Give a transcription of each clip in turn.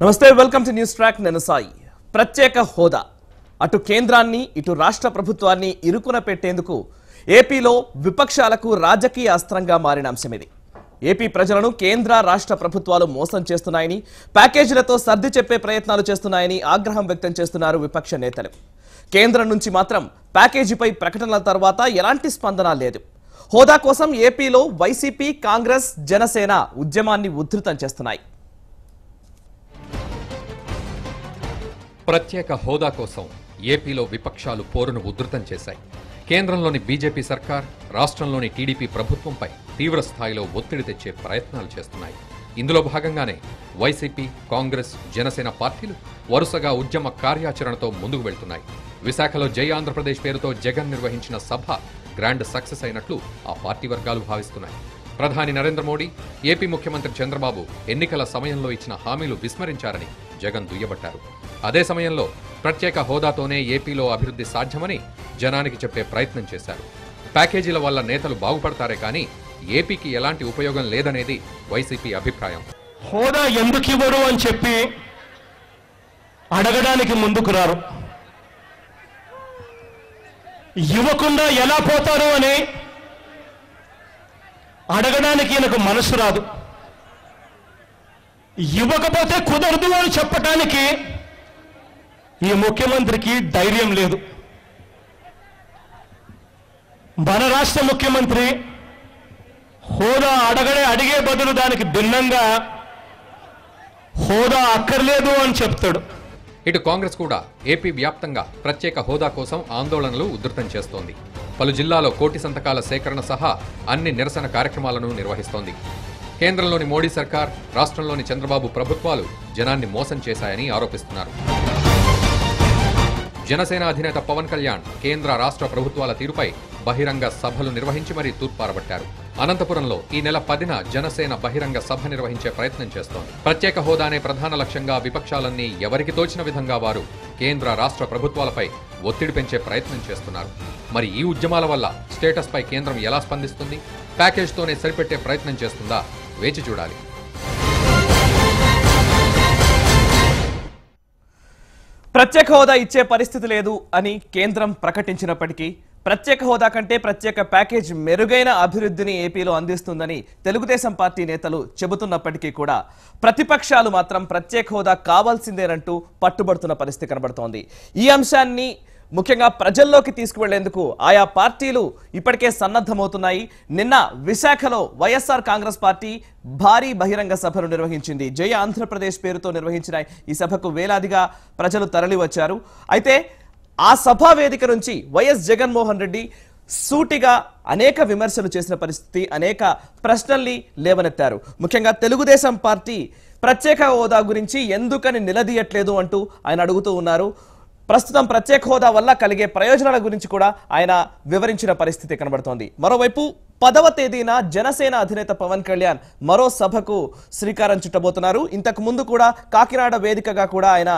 నమస్తే welcome to news track నేను సాయి ప్రత్యేక హోదా. అటు కేంద్రాన్ని ఇటు రాష్ట్ర ప్రభుత్వాన్ని ఇరుకున పెట్టేందుకు ఏపీలో విపక్షాలకు రాజకీయ అస్త్రంగా మారిన అంశం ఇది. ఏపీ ప్రజలను కేంద్ర రాష్ట్ర ప్రభుత్వాలు మోసం చేస్తున్నాయని ప్యాకేజీలతో సర్ది చెప్పే ప్రయత్నాలు చేస్తున్నాయని ఆగ్రహం వ్యక్తం చేస్తున్నారు విపక్ష నేతలు. కేంద్రం నుంచి మాత్రం ప్యాకేజీపై ప్రకటనల తర్వాత ఎలాంటి స్పందన లేదు. హోదా కోసం ఏపీలో వైసీపీ కాంగ్రెస్ జనసేన ఉద్యమాన్ని ఉధృతం చేస్తున్నాయి. ప్రత్యేక హోదా కోసం ఏపీలో విపక్షాలు పోరును ఉధృతం చేశాయి. కేంద్రంలోని బీజేపీ సర్కార్ రాష్ట్రంలోని టీడీపీ ప్రభుత్వంపై తీవ్ర స్థాయిలో ఒత్తిడి తెచ్చే ప్రయత్నాలు చేస్తున్నాయి. ఇందులో భాగంగానే వైసీపీ కాంగ్రెస్ జనసేన పార్టీలు వరుసగా ఉద్యమ కార్యాచరణతో ముందుకు వెళ్తున్నాయి. విశాఖలో జై ఆంధ్రప్రదేశ్ పేరుతో జగన్ నిర్వహించిన సభ గ్రాండ్ సక్సెస్ అయినట్లు ఆ పార్టీ వర్గాలు భావిస్తున్నాయి. ప్రధాని నరేంద్ర మోడీ ఏపీ ముఖ్యమంత్రి చంద్రబాబు ఎన్నికల సమయంలో ఇచ్చిన హామీలు విస్మరించారని జగన్ దుయ్యబట్టారు. అదే సమయంలో ప్రత్యేక హోదాతోనే ఏపీలో అభివృద్ధి సాధ్యమని జనానికి చెప్పే ప్రయత్నం చేశారు. ప్యాకేజీల వల్ల నేతలు బాగుపడతారే కానీ ఏపీకి ఎలాంటి ఉపయోగం లేదనేది వైసీపీ అభిప్రాయం. హోదా ఎందుకు ఇవ్వరు అని చెప్పి అడగడానికి ముందుకు రారు. ఇవ్వకుండా ఎలా పోతారు అని అడగడానికి ఈయనకు మనసు రాదు. ఇవ్వకపోతే కుదరదు అని చెప్పటానికి ఈ ముఖ్యమంత్రికి ధైర్యం లేదు. మన రాష్ట్ర ముఖ్యమంత్రి హోదా అడగడే అడిగే బదులు దానికి భిన్నంగా హోదా అక్కర్లేదు అని చెప్తాడు. ఇటు కాంగ్రెస్ కూడా ఏపీ వ్యాప్తంగా ప్రత్యేక హోదా కోసం ఆందోళనలు ఉధృతం చేస్తోంది. పలు జిల్లాలో కోటి సంతకాల సేకరణ సహా అన్ని నిరసన కార్యక్రమాలను నిర్వహిస్తోంది. కేంద్రంలోని మోడీ సర్కార్ రాష్ట్రంలోని చంద్రబాబు ప్రభుత్వాలు జనాన్ని మోసం చేశాయని ఆరోపిస్తున్నారు. జనసేన అధినేత పవన్ కళ్యాణ్ కేంద్ర రాష్ట్ర ప్రభుత్వాల తీరుపై బహిరంగ సభలు నిర్వహించి మరీ తూర్పారబట్టారు. అనంతపురంలో ఈ నెల పదిన జనసేన బహిరంగ సభ నిర్వహించే ప్రయత్నం చేస్తోంది. ప్రత్యేక హోదానే ప్రధాన లక్ష్యంగా విపక్షాలన్నీ ఎవరికి తోచిన విధంగా వారు కేంద్ర రాష్ట్ర ప్రభుత్వాలపై ఒత్తిడి పెంచే ప్రయత్నం చేస్తున్నారు. మరి ఈ ఉద్యమాల వల్ల స్టేటస్ పై కేంద్రం ఎలా స్పందిస్తుంది? ప్యాకేజ్తోనే సరిపెట్టే ప్రయత్నం చేస్తుందా? వేచి చూడాలి. ప్రత్యేక హోదా ఇచ్చే పరిస్థితి లేదు అని కేంద్రం ప్రకటించినప్పటికీ ప్రత్యేక హోదా కంటే ప్రత్యేక ప్యాకేజ్ మెరుగైన అభివృద్ధిని ఏపీలో అందిస్తుందని తెలుగుదేశం పార్టీ నేతలు చెబుతున్నప్పటికీ కూడా ప్రతిపక్షాలు మాత్రం ప్రత్యేక హోదా కావాల్సిందేనంటూ పట్టుబడుతున్న పరిస్థితి కనబడుతోంది. ఈ అంశాన్ని ముఖ్యంగా ప్రజల్లోకి తీసుకువెళ్ళేందుకు ఆయా పార్టీలు ఇప్పటికే సన్నద్ధమవుతున్నాయి. నిన్న విశాఖలో వైఎస్ఆర్ కాంగ్రెస్ పార్టీ భారీ బహిరంగ సభను నిర్వహించింది. జయ ఆంధ్రప్రదేశ్ పేరుతో నిర్వహించిన ఈ సభకు వేలాదిగా ప్రజలు తరలివచ్చారు. అయితే ఆ సభా వేదిక నుంచి వైఎస్ జగన్మోహన్ రెడ్డి సూటిగా అనేక విమర్శలు చేసిన పరిస్థితి అనేక ప్రశ్నల్ని లేవనెత్తారు. ముఖ్యంగా తెలుగుదేశం పార్టీ ప్రత్యేక హోదా గురించి ఎందుకని నిలదీయట్లేదు అంటూ ఆయన అడుగుతూ ఉన్నారు. ప్రస్తుతం ప్రత్యేక హోదా వల్ల కలిగే ప్రయోజనాల గురించి కూడా ఆయన వివరించిన పరిస్థితి కనబడుతోంది. మరోవైపు పదవ తేదీన జనసేన అధినేత పవన్ కళ్యాణ్ మరో సభకు శ్రీకారం చుట్టబోతున్నారు. ఇంతకు ముందు కూడా కాకినాడ వేదికగా కూడా ఆయన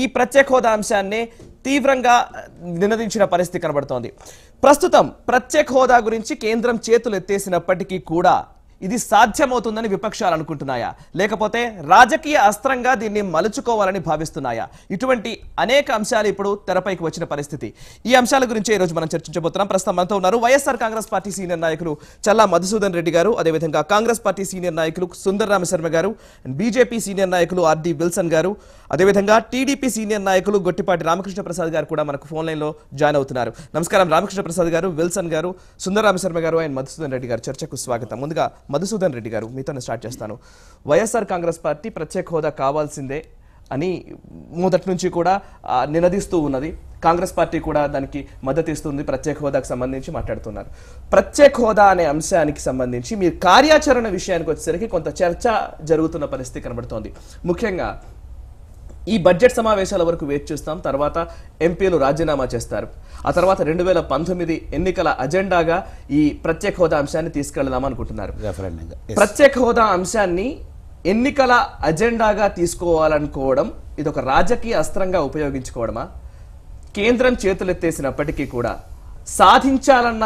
ఈ ప్రత్యేక హోదా అంశాన్ని తీవ్రంగా నినదించిన పరిస్థితి కనబడుతోంది. ప్రస్తుతం ప్రత్యేక హోదా గురించి కేంద్రం చేతులు ఎత్తేసినప్పటికీ కూడా ఇది సాధ్యమవుతుందని విపక్షాలు అనుకుంటున్నాయా? లేకపోతే రాజకీయ అస్త్రంగా దీన్ని మలుచుకోవాలని భావిస్తున్నాయా? ఇటువంటి అనేక అంశాలు ఇప్పుడు తెరపైకి వచ్చిన పరిస్థితి. ఈ అంశాల గురించి ఈ రోజు మనం చర్చించబోతున్నాం. ప్రస్తుతం మనతో ఉన్నారు వైఎస్ఆర్ కాంగ్రెస్ పార్టీ సీనియర్ నాయకులు చల్లా మధుసూదన్ రెడ్డి గారు అదేవిధంగా కాంగ్రెస్ పార్టీ సీనియర్ నాయకులు సుందర రామశర్మ గారు బీజేపీ సీనియర్ నాయకులు ఆర్డి విల్సన్ గారు అదేవిధంగా టీడీపీ సీనియర్ నాయకులు గొట్టిపాటి రామకృష్ణ ప్రసాద్ గారు కూడా మనకు ఫోన్ లైన్లో జాయిన్ అవుతున్నారు. నమస్కారం రామకృష్ణ ప్రసాద్ గారు విల్సన్ గారు సుందరరామశర్మ గారు అండ్ మధుసూదన్ రెడ్డి గారు. చర్చకు స్వాగతం. ముందుగా మధుసూదన్ రెడ్డి గారు మీతో స్టార్ట్ చేస్తాను. వైఎస్ఆర్ కాంగ్రెస్ పార్టీ ప్రత్యేక హోదా కావాల్సిందే అని మొదటి నుంచి కూడా నినదిస్తూ ఉన్నది. కాంగ్రెస్ పార్టీ కూడా దానికి మద్దతు ఇస్తుంది ప్రత్యేక హోదాకు సంబంధించి మాట్లాడుతున్నారు. ప్రత్యేక హోదా అనే అంశానికి సంబంధించి మీ కార్యాచరణ విషయానికి వచ్చేసరికి కొంత చర్చ జరుగుతున్న పరిస్థితి కనబడుతోంది. ముఖ్యంగా ఈ బడ్జెట్ సమావేశాల వరకు వేచి చూస్తాం. తర్వాత ఎంపీలు రాజీనామా చేస్తారు. ఆ తర్వాత రెండు వేల పంతొమ్మిది ఎన్నికల అజెండాగా ఈ ప్రత్యేక హోదా అంశాన్ని తీసుకెళ్దాం అనుకుంటున్నారు. ప్రత్యేక హోదా అంశాన్ని ఎన్నికల అజెండాగా తీసుకోవాలనుకోవడం ఇది ఒక రాజకీయ అస్త్రంగా ఉపయోగించుకోవడమా? కేంద్రం చేతులెత్తేసినప్పటికీ కూడా సాధించాలన్న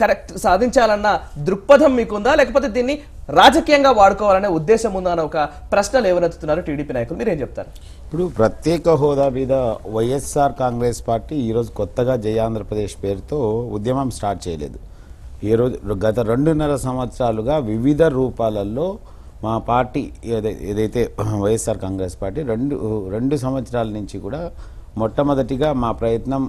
కరెక్ట్ సాధించాలన్న దృక్పథం మీకుందా? లేకపోతే దీన్ని రాజకీయంగా వాడుకోవాలనే ఉద్దేశం ఉందా అన్న ఒక ప్రశ్న లేవనెత్తుతున్నారు టీడీపీ నాయకులు? మీరేం చెప్తారు? ఇప్పుడు ప్రత్యేక హోదా మీద వైఎస్ఆర్ కాంగ్రెస్ పార్టీ ఈరోజు కొత్తగా జయ ఆంధ్రప్రదేశ్ పేరుతో ఉద్యమం స్టార్ట్ చేయలేదు. ఈ రోజు గత రెండున్నర సంవత్సరాలుగా వివిధ రూపాలలో మా పార్టీ ఏదైతే వైఎస్ఆర్ కాంగ్రెస్ పార్టీ రెండు రెండు సంవత్సరాల నుంచి కూడా మొట్టమొదటిగా మా ప్రయత్నం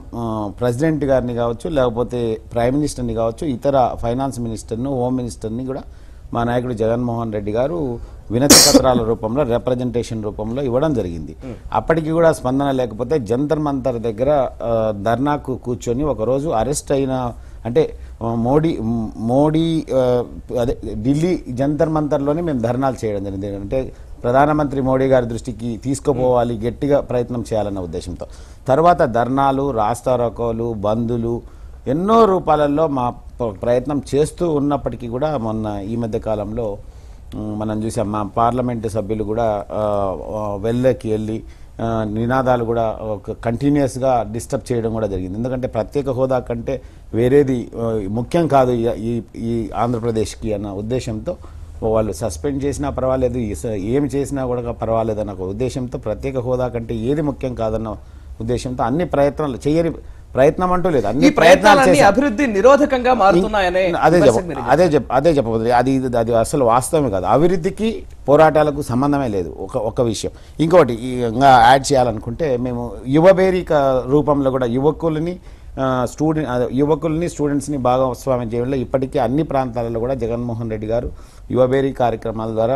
ప్రెసిడెంట్ గారిని కావచ్చు లేకపోతే ప్రైమ్ మినిస్టర్ని కావచ్చు ఇతర ఫైనాన్స్ మినిస్టర్ను హోమ్ మినిస్టర్ని కూడా మా నాయకుడు జగన్మోహన్ రెడ్డి గారు వినతి పత్రాల రూపంలో రిప్రజెంటేషన్ రూపంలో ఇవ్వడం జరిగింది. అప్పటికి కూడా స్పందన లేకపోతే జంతర్ మంతర్ దగ్గర ధర్నాకు కూర్చొని ఒకరోజు అరెస్ట్ అయిన అంటే మోడీ మోడీ అదే ఢిల్లీ జంతర్ మంతర్లోనే మేము ధర్నాలు చేయడం జరిగింది. అంటే ప్రధానమంత్రి మోడీ గారి దృష్టికి తీసుకుపోవాలి గట్టిగా ప్రయత్నం చేయాలన్న ఉద్దేశంతో. తర్వాత ధర్నాలు రాస్తారోకోలు బందులు ఎన్నో రూపాలలో మా ప్రయత్నం చేస్తూ ఉన్నప్పటికీ కూడా మొన్న ఈ మధ్య కాలంలో మనం చూసాం మా పార్లమెంటు సభ్యులు కూడా వెళ్ళకి వెళ్ళి నినాదాలు కూడా ఒక కంటిన్యూస్గా డిస్టర్బ్ చేయడం కూడా జరిగింది. ఎందుకంటే ప్రత్యేక హోదా కంటే వేరేది ముఖ్యం కాదు ఈ ఈ ఆంధ్రప్రదేశ్కి అన్న ఉద్దేశంతో వాళ్ళు సస్పెండ్ చేసినా పర్వాలేదు ఏమి చేసినా కూడా పర్వాలేదు అన్న ఒక ఉద్దేశంతో ప్రత్యేక హోదా కంటే ఏది ముఖ్యం కాదన్న ఉద్దేశంతో అన్ని ప్రయత్నాలు చేయని ప్రయత్నం అంటూ లేదు. అన్ని ప్రయత్నాలు. అభివృద్ధి నిరోధకంగా మారుతున్నాయనే అదే అదే చెప్ప అదే చెప్పబోతుంది అది అది అసలు వాస్తవమే కాదు. అభివృద్ధికి పోరాటాలకు సంబంధమే లేదు ఒక ఒక విషయం. ఇంకోటి ఇంకా యాడ్ చేయాలనుకుంటే మేము యువబేరిక రూపంలో కూడా యువకులని స్టూడెంట్ యువకుల్ని స్టూడెంట్స్ని భాగస్వామ్యం చేయడంలో ఇప్పటికీ అన్ని ప్రాంతాలలో కూడా జగన్మోహన్ రెడ్డి గారు యువబేరి కార్యక్రమాల ద్వారా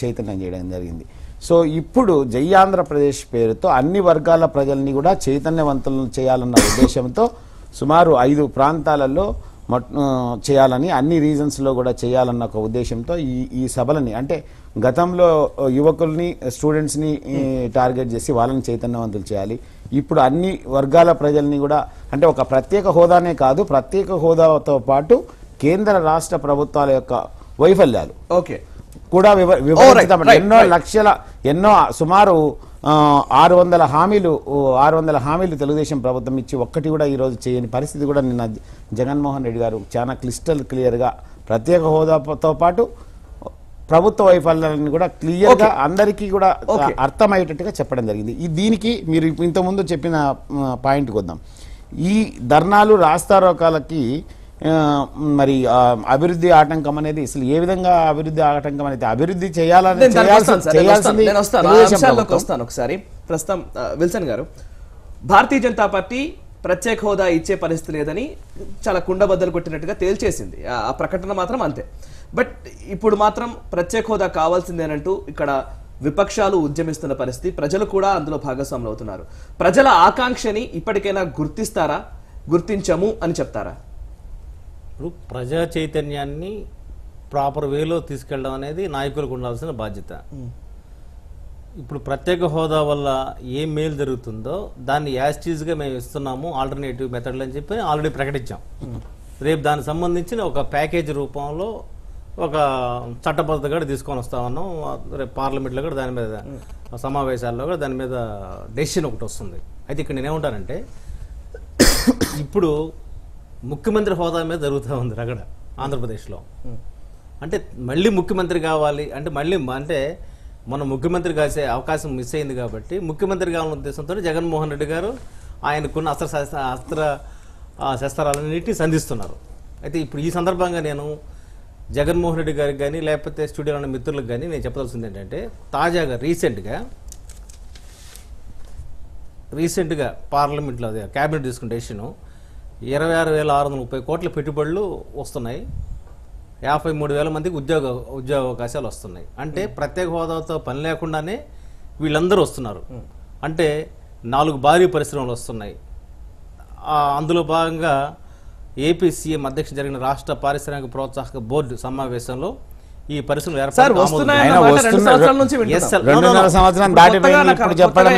చైతన్యం చేయడం జరిగింది. సో ఇప్పుడు జై ఆంధ్రప్రదేశ్ పేరుతో అన్ని వర్గాల ప్రజల్ని కూడా చైతన్యవంతులను చేయాలన్న ఉద్దేశంతో సుమారు ఐదు ప్రాంతాలలో చేయాలని అన్ని రీజన్స్లో కూడా చేయాలన్న ఒక ఉద్దేశంతో ఈ ఈ సభలని అంటే గతంలో యువకుల్ని స్టూడెంట్స్ని టార్గెట్ చేసి వాళ్ళని చైతన్యవంతులు చేయాలి. ఇప్పుడు అన్ని వర్గాల ప్రజల్ని కూడా అంటే ఒక ప్రత్యేక హోదానే కాదు ప్రత్యేక హోదాతో పాటు కేంద్ర రాష్ట్ర ప్రభుత్వాల యొక్క వైఫల్యాలు. ఓకే. కూడా right, ఎన్నో. లక్షల ఎన్నో సుమారు ఆరు వందల హామీలు ఆరు వందల హామీలు తెలుగుదేశం ప్రభుత్వం ఇచ్చి ఒక్కటి కూడా ఈరోజు చేయని పరిస్థితి కూడా నిన్న జగన్మోహన్ రెడ్డి గారు చాలా క్లిస్టల్ క్లియర్గా ప్రత్యేక హోదాతో పాటు ప్రభుత్వ వైఫల్యాలను కూడా క్లియర్గా అందరికీ కూడా. అర్థమయ్యేటట్టుగా చెప్పడం జరిగింది. ఈ దీనికి మీరు ఇంతకుముందు చెప్పిన పాయింట్కి వద్దాం. ఈ ధర్నాలు రాస్తారోకాలకి మరి అభివృద్ధి ఆటంకం అనేది అసలు ఏ విధంగా అభివృద్ధి ఆటంకం అనేది అభివృద్ధి చేయాలని వస్తాను ఒకసారి. ప్రస్తుతం విల్సన్ గారు భారతీయ జనతా పార్టీ ప్రత్యేక హోదా ఇచ్చే పరిస్థితి లేదని చాలా కుండబద్దలు కొట్టినట్టుగా తేల్చేసింది. ఆ ప్రకటన మాత్రం అంతే. బట్ ఇప్పుడు మాత్రం ప్రత్యేక హోదా కావాల్సిందేనంటూ ఇక్కడ విపక్షాలు ఉద్యమిస్తున్న పరిస్థితి. ప్రజలు కూడా అందులో భాగస్వాములు అవుతున్నారు. ప్రజల ఆకాంక్షని ఇప్పటికైనా గుర్తిస్తారా? గుర్తించము అని చెప్తారా? ఇప్పుడు ప్రజా చైతన్యాన్ని ప్రాపర్ వేలో తీసుకెళ్ళడం అనేది నాయకులకు ఉండాల్సిన బాధ్యత. ఇప్పుడు ప్రత్యేక హోదా వల్ల ఏం మేలు జరుగుతుందో దాన్ని యాస్టీజ్గా మేము ఇస్తున్నాము ఆల్టర్నేటివ్ మెథడ్లు అని చెప్పి ఆల్రెడీ ప్రకటించాం. రేపు దానికి సంబంధించిన ఒక ప్యాకేజ్ రూపంలో ఒక చట్టబద్ధత కూడా తీసుకొని వస్తా ఉన్నాం రేపు పార్లమెంట్లో కూడా దాని మీద సమావేశాల్లో కూడా దాని మీద డెసిషన్ ఒకటి వస్తుంది. అయితే ఇక్కడ నేనేమంటానంటే ఇప్పుడు ముఖ్యమంత్రి హోదా మీద జరుగుతూ ఉంది రగడ ఆంధ్రప్రదేశ్లో. అంటే మళ్ళీ ముఖ్యమంత్రి కావాలి అంటే మళ్ళీ అంటే మన ముఖ్యమంత్రి కాసే అవకాశం మిస్ అయింది కాబట్టి ముఖ్యమంత్రి కావాలనే ఉద్దేశంతో జగన్మోహన్ రెడ్డి గారు ఆయనకున్న అస్త్ర శస్త్ర అస్త్ర శస్త్రాలన్నింటినీ సంధిస్తున్నారు. అయితే ఇప్పుడు ఈ సందర్భంగా నేను జగన్మోహన్ రెడ్డి గారికి కానీ లేకపోతే స్టూడియోలో ఉన్న మిత్రులకు కానీ నేను చెప్పదలసింది ఏంటంటే తాజాగా రీసెంట్గా రీసెంట్గా పార్లమెంట్లో అదే క్యాబినెట్ తీసుకున్న డెసిషను ఇరవై ఆరు వేల ఆరు వందల ముప్పై కోట్ల పెట్టుబడులు వస్తున్నాయి. యాభై మూడు వేల మందికి ఉద్యోగ ఉద్యోగ అవకాశాలు వస్తున్నాయి. అంటే ప్రత్యేక హోదాతో పని లేకుండానే వీళ్ళందరూ వస్తున్నారు. అంటే నాలుగు భారీ పరిశ్రమలు వస్తున్నాయి. అందులో భాగంగా ఏపీ సీఎం అధ్యక్ష జరిగిన రాష్ట్ర పారిశ్రామిక ప్రోత్సాహక బోర్డు సమావేశంలో ఈ పరిశ్రమలు ఏర్పాటు అదే నాకు చెప్తున్నా.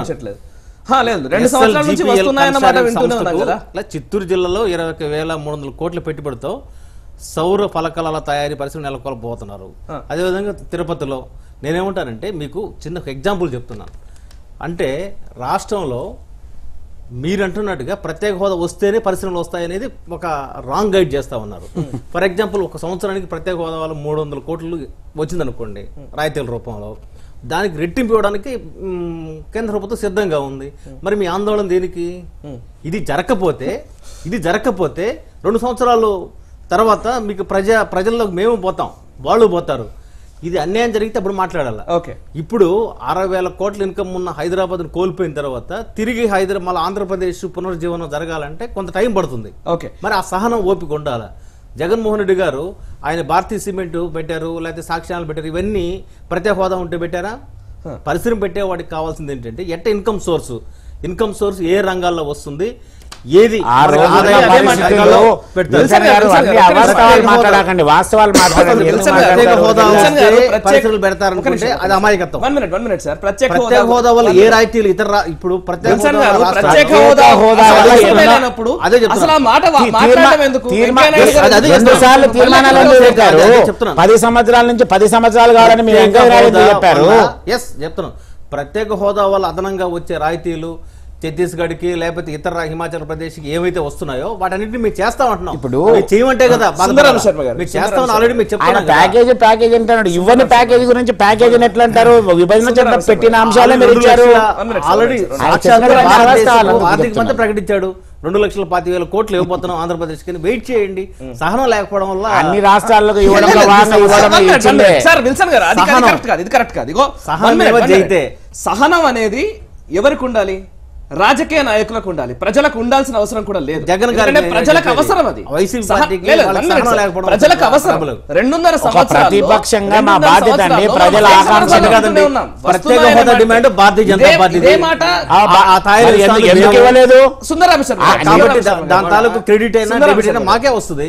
అనిపించట్లేదు. హా, లేదు. రెండు సంవత్సరాల నుంచి వింటూనే ఉన్నాం కదా. చిత్తూరు జిల్లాలో ఇరవై ఒక వేల మూడు వందల కోట్ల పెట్టుబడితో సౌర ఫలకలాల తయారీ పరిశ్రమ నెలకొల్పబోతున్నారు. అదేవిధంగా తిరుపతిలో నేనేమంటానంటే మీకు చిన్న ఎగ్జాంపుల్ చెప్తున్నాను. అంటే రాష్ట్రంలో మీరు అంటున్నట్టుగా ప్రత్యేక హోదా వస్తేనే పరిశ్రమలు వస్తాయనేది ఒక రాంగ్ గైడ్ చేస్తా ఉన్నారు. ఫర్ ఎగ్జాంపుల్ ఒక సంవత్సరానికి ప్రత్యేక హోదా వల్ల మూడు వందల కోట్లు వచ్చిందనుకోండి రాయితీల రూపంలో. దానికి రెట్టింపు ఇవ్వడానికి కేంద్ర ప్రభుత్వం సిద్ధంగా ఉంది. మరి మీ ఆందోళన దేనికి? ఇది జరగకపోతే ఇది జరగకపోతే రెండు సంవత్సరాలు తర్వాత మీకు ప్రజా ప్రజల్లోకి మేము పోతాం. వాళ్ళు పోతారు. ఇది అన్యాయం జరిగితే అప్పుడు మాట్లాడాలి. ఓకే. ఇప్పుడు అరవై వేల కోట్ల ఇన్కమ్ ఉన్న హైదరాబాద్ కోల్పోయిన తర్వాత తిరిగి హైదరాబాద్ మళ్ళీ ఆంధ్రప్రదేశ్ పునరుజ్జీవనం జరగాలంటే కొంత టైం పడుతుంది. ఓకే. మరి ఆ సహనం ఓపిక ఉండాలి? జగన్మోహన్ రెడ్డి గారు ఆయన భారతీయ సిమెంట్ పెట్టారు లేకపోతే సాక్ష్యాలు పెట్టారు ఇవన్నీ ప్రత్యేక హోదా ఉంటే పెట్టారా? పరిశ్రమ పెట్టేవాడికి కావాల్సింది ఏంటంటే ఎట్ట ఇన్కమ్ సోర్స్ ఇన్కమ్ సోర్స్ ఏ రంగాల్లో వస్తుంది ఏది? ఆ మాట్లాడకండి వాస్తవాలు మాట్లాడండి పెడతారనుకుంటే అది అమాయకత్వం. One minute one minute sir. ప్రత్యేక ప్రత్యేక హోదా వల్ల ఏ రాయితీలు ఇతర ఇప్పుడు ప్రత్యేక హోదా ప్రత్యేక వల్ల అదే. అసలు ఆ మాట మాట్లాడడం ఎందుకు? తీర్మానాలు పెట్టారు. పది సంవత్సరాల నుంచి పది సంవత్సరాలు కావాలని మీరు చెప్పారు? ఎస్ చెప్తున్నాను ప్రత్యేక హోదా వల్ల అదనంగా వచ్చే రాయితీలు ఛత్తీస్గఢ్కి లేకపోతే ఇతర హిమాచల్ ప్రదేశ్కి ఏవైతే వస్తున్నాయో వాటన్నిటిని మీరు చేస్తామంటున్నాం ఇప్పుడు- చేయమంటే కదా సుందరరామ శర్మ గారు, చేస్తామని ఆల్రెడీ మీకు చెప్తాను కదా. ప్యాకేజీ ప్యాకేజ్ అంటున్నాడు. ఇవ్వని ప్యాకేజీ గురించి ప్యాకేజీ ఎట్లా అంటారు? విభజన చట్టం పెట్టిన అంశాలే మీరు ఇచ్చారు. ఆల్రెడీ ఆర్థిక. మంత్రి ప్రకటించాడు. రెండు లక్షల పాతి వేల కోట్లు ఇవ్వబోతున్నాం ఆంధ్రప్రదేశ్కి వెయిట్ చేయండి. సహనం లేకపోవడం వల్ల అన్ని రాష్ట్రాలకు కాదు కాదు. సహనం అనేది ఎవరికి ఉండాలి? రాజకీయ నాయకులకు ఉండాలి. ప్రజలకు ఉండాల్సిన అవసరం కూడా లేదు. జగన్ గారికి ఎందుకంటే ప్రజలకు. అవసరం అది. ప్రజలకు అవసరం. రెండున్నర ప్రతిపక్షంగా మా బాధ్యత ప్రజల. ప్రత్యేక హోదా డిమాండ్ భారతీయ జనతా మాట మరి ఎందుకు- ఇవ్వలేదు? గారు, కాబట్టి దాని గారు. తాలూకు క్రెడిట్ అయినా సుందరామ డెబిట్ అయినా శర్మ గారు. మాకే వస్తుంది.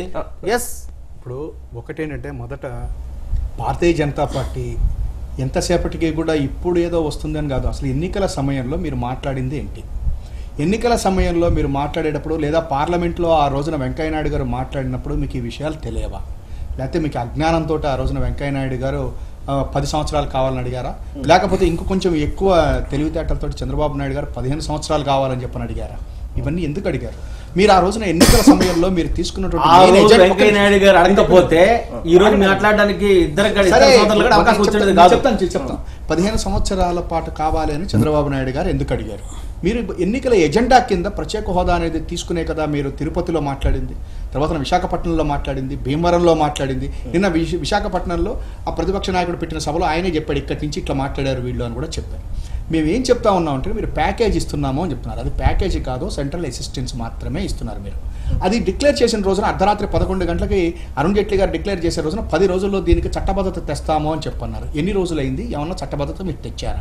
ఎస్ ఇప్పుడు ఒకటేంటంటే మొదట భారతీయ జనతా పార్టీ ఎంతసేపటికి కూడా ఇప్పుడు ఏదో వస్తుందని కాదు. అసలు ఎన్నికల సమయంలో మీరు మాట్లాడింది ఏంటి? ఎన్నికల సమయంలో మీరు మాట్లాడేటప్పుడు లేదా పార్లమెంట్లో ఆ రోజున వెంకయ్యనాయుడు గారు మాట్లాడినప్పుడు మీకు ఈ విషయాలు తెలియవా? లేకపోతే మీకు అజ్ఞానంతో ఆ రోజున వెంకయ్యనాయుడు గారు పది సంవత్సరాలు కావాలని అడిగారా? లేకపోతే ఇంకొంచెం కొంచెం ఎక్కువ తెలివితేటలతో చంద్రబాబు నాయుడు గారు పదిహేను సంవత్సరాలు కావాలని చెప్పని అడిగారా? ఇవన్నీ ఎందుకు అడిగారు? మీరు ఆ రోజున ఎన్నికల సమయంలో మీరు తీసుకున్నటువంటి గారు అడగకపోతే ఈ రోజు మాట్లాడడానికి ఇద్దరు చెప్తాను, పదిహేను సంవత్సరాల పాటు కావాలి అని చంద్రబాబు నాయుడు గారు ఎందుకు అడిగారు? మీరు ఎన్నికల ఎజెండా కింద ప్రత్యేక హోదా అనేది తీసుకునే కదా మీరు తిరుపతిలో మాట్లాడింది తర్వాత విశాఖపట్నంలో మాట్లాడింది భీమవరంలో మాట్లాడింది. నిన్న విశ- విశాఖపట్నంలో ఆ ప్రతిపక్ష నాయకుడు పెట్టిన సభలో ఆయనే చెప్పాడు ఇక్కడి నుంచి ఇట్లా మాట్లాడారు వీళ్ళు అని కూడా చెప్పారు. మేము ఏం చెప్తా ఉన్నామంటే మీరు ప్యాకేజ్ ఇస్తున్నాము అని చెప్తున్నారు. అది ప్యాకేజీ కాదు సెంట్రల్ అసిస్టెన్స్ మాత్రమే ఇస్తున్నారు మీరు. అది డిక్లేర్ చేసిన రోజున అర్ధరాత్రి పదకొండు గంటలకి అరుణ్ జైట్లీ గారు డిక్లేర్ చేసే రోజున పది రోజుల్లో దీనికి చట్టబద్ధత తెస్తాము అని చెప్పన్నారు ఎన్ని రోజులైంది ఏమన్నా చట్టబద్ధత మీరు తెచ్చారా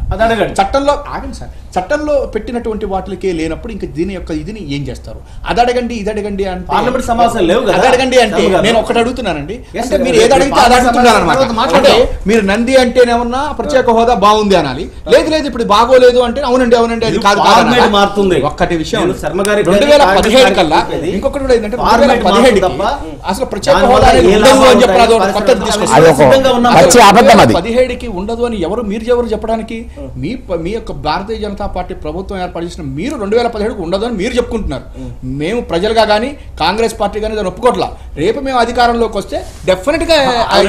చట్టంలో ఆగండి సార్ చట్టంలో పెట్టినటువంటి వాటికి లేనప్పుడు ఇంకా దీని యొక్క ఇదిని ఏం చేస్తారు అది అడగండి ఇది అడగండి అంటే పార్లమెంట్ సమావేశాలు లేవు? అది అడగండి అంటే? నేను ఒకటి అడుగుతున్నానండి అంటే. మీరు ఏది అడిగితే అది. అంటే మీరు నంది అంటేనేమన్నా ప్రత్యేక హోదా బాగుంది అనాలి లేదు లేదు ఇప్పుడు బాగోలేదు అంటే అవునండి అవునండి అది కాదు కాదు? మారుతుంది. ఒక్కటి విషయం రెండు వేల పదిహేడు కల్లా చెప్పేది ఇంకొకటి కూడా ఏంటంటే అసలు ప్రత్యేక హోదా ఉండదు అని కొత్తది పదిహేడుకి ఉండదు అని ఎవరు మీరు ఎవరు చెప్పడానికి మీ మీ యొక్క భారతీయ జనతా పార్టీ ప్రభుత్వం ఏర్పాటు చేసిన మీరు రెండు వేల పదిహేడుకి ఉండదు అని మీరు చెప్పుకుంటున్నారు. మేము. ప్రజలుగా కానీ కాంగ్రెస్ పార్టీ కానీ దాన్ని ఒప్పుకోట్లా. రేపు మేము అధికారంలోకి వస్తే డెఫినెట్గా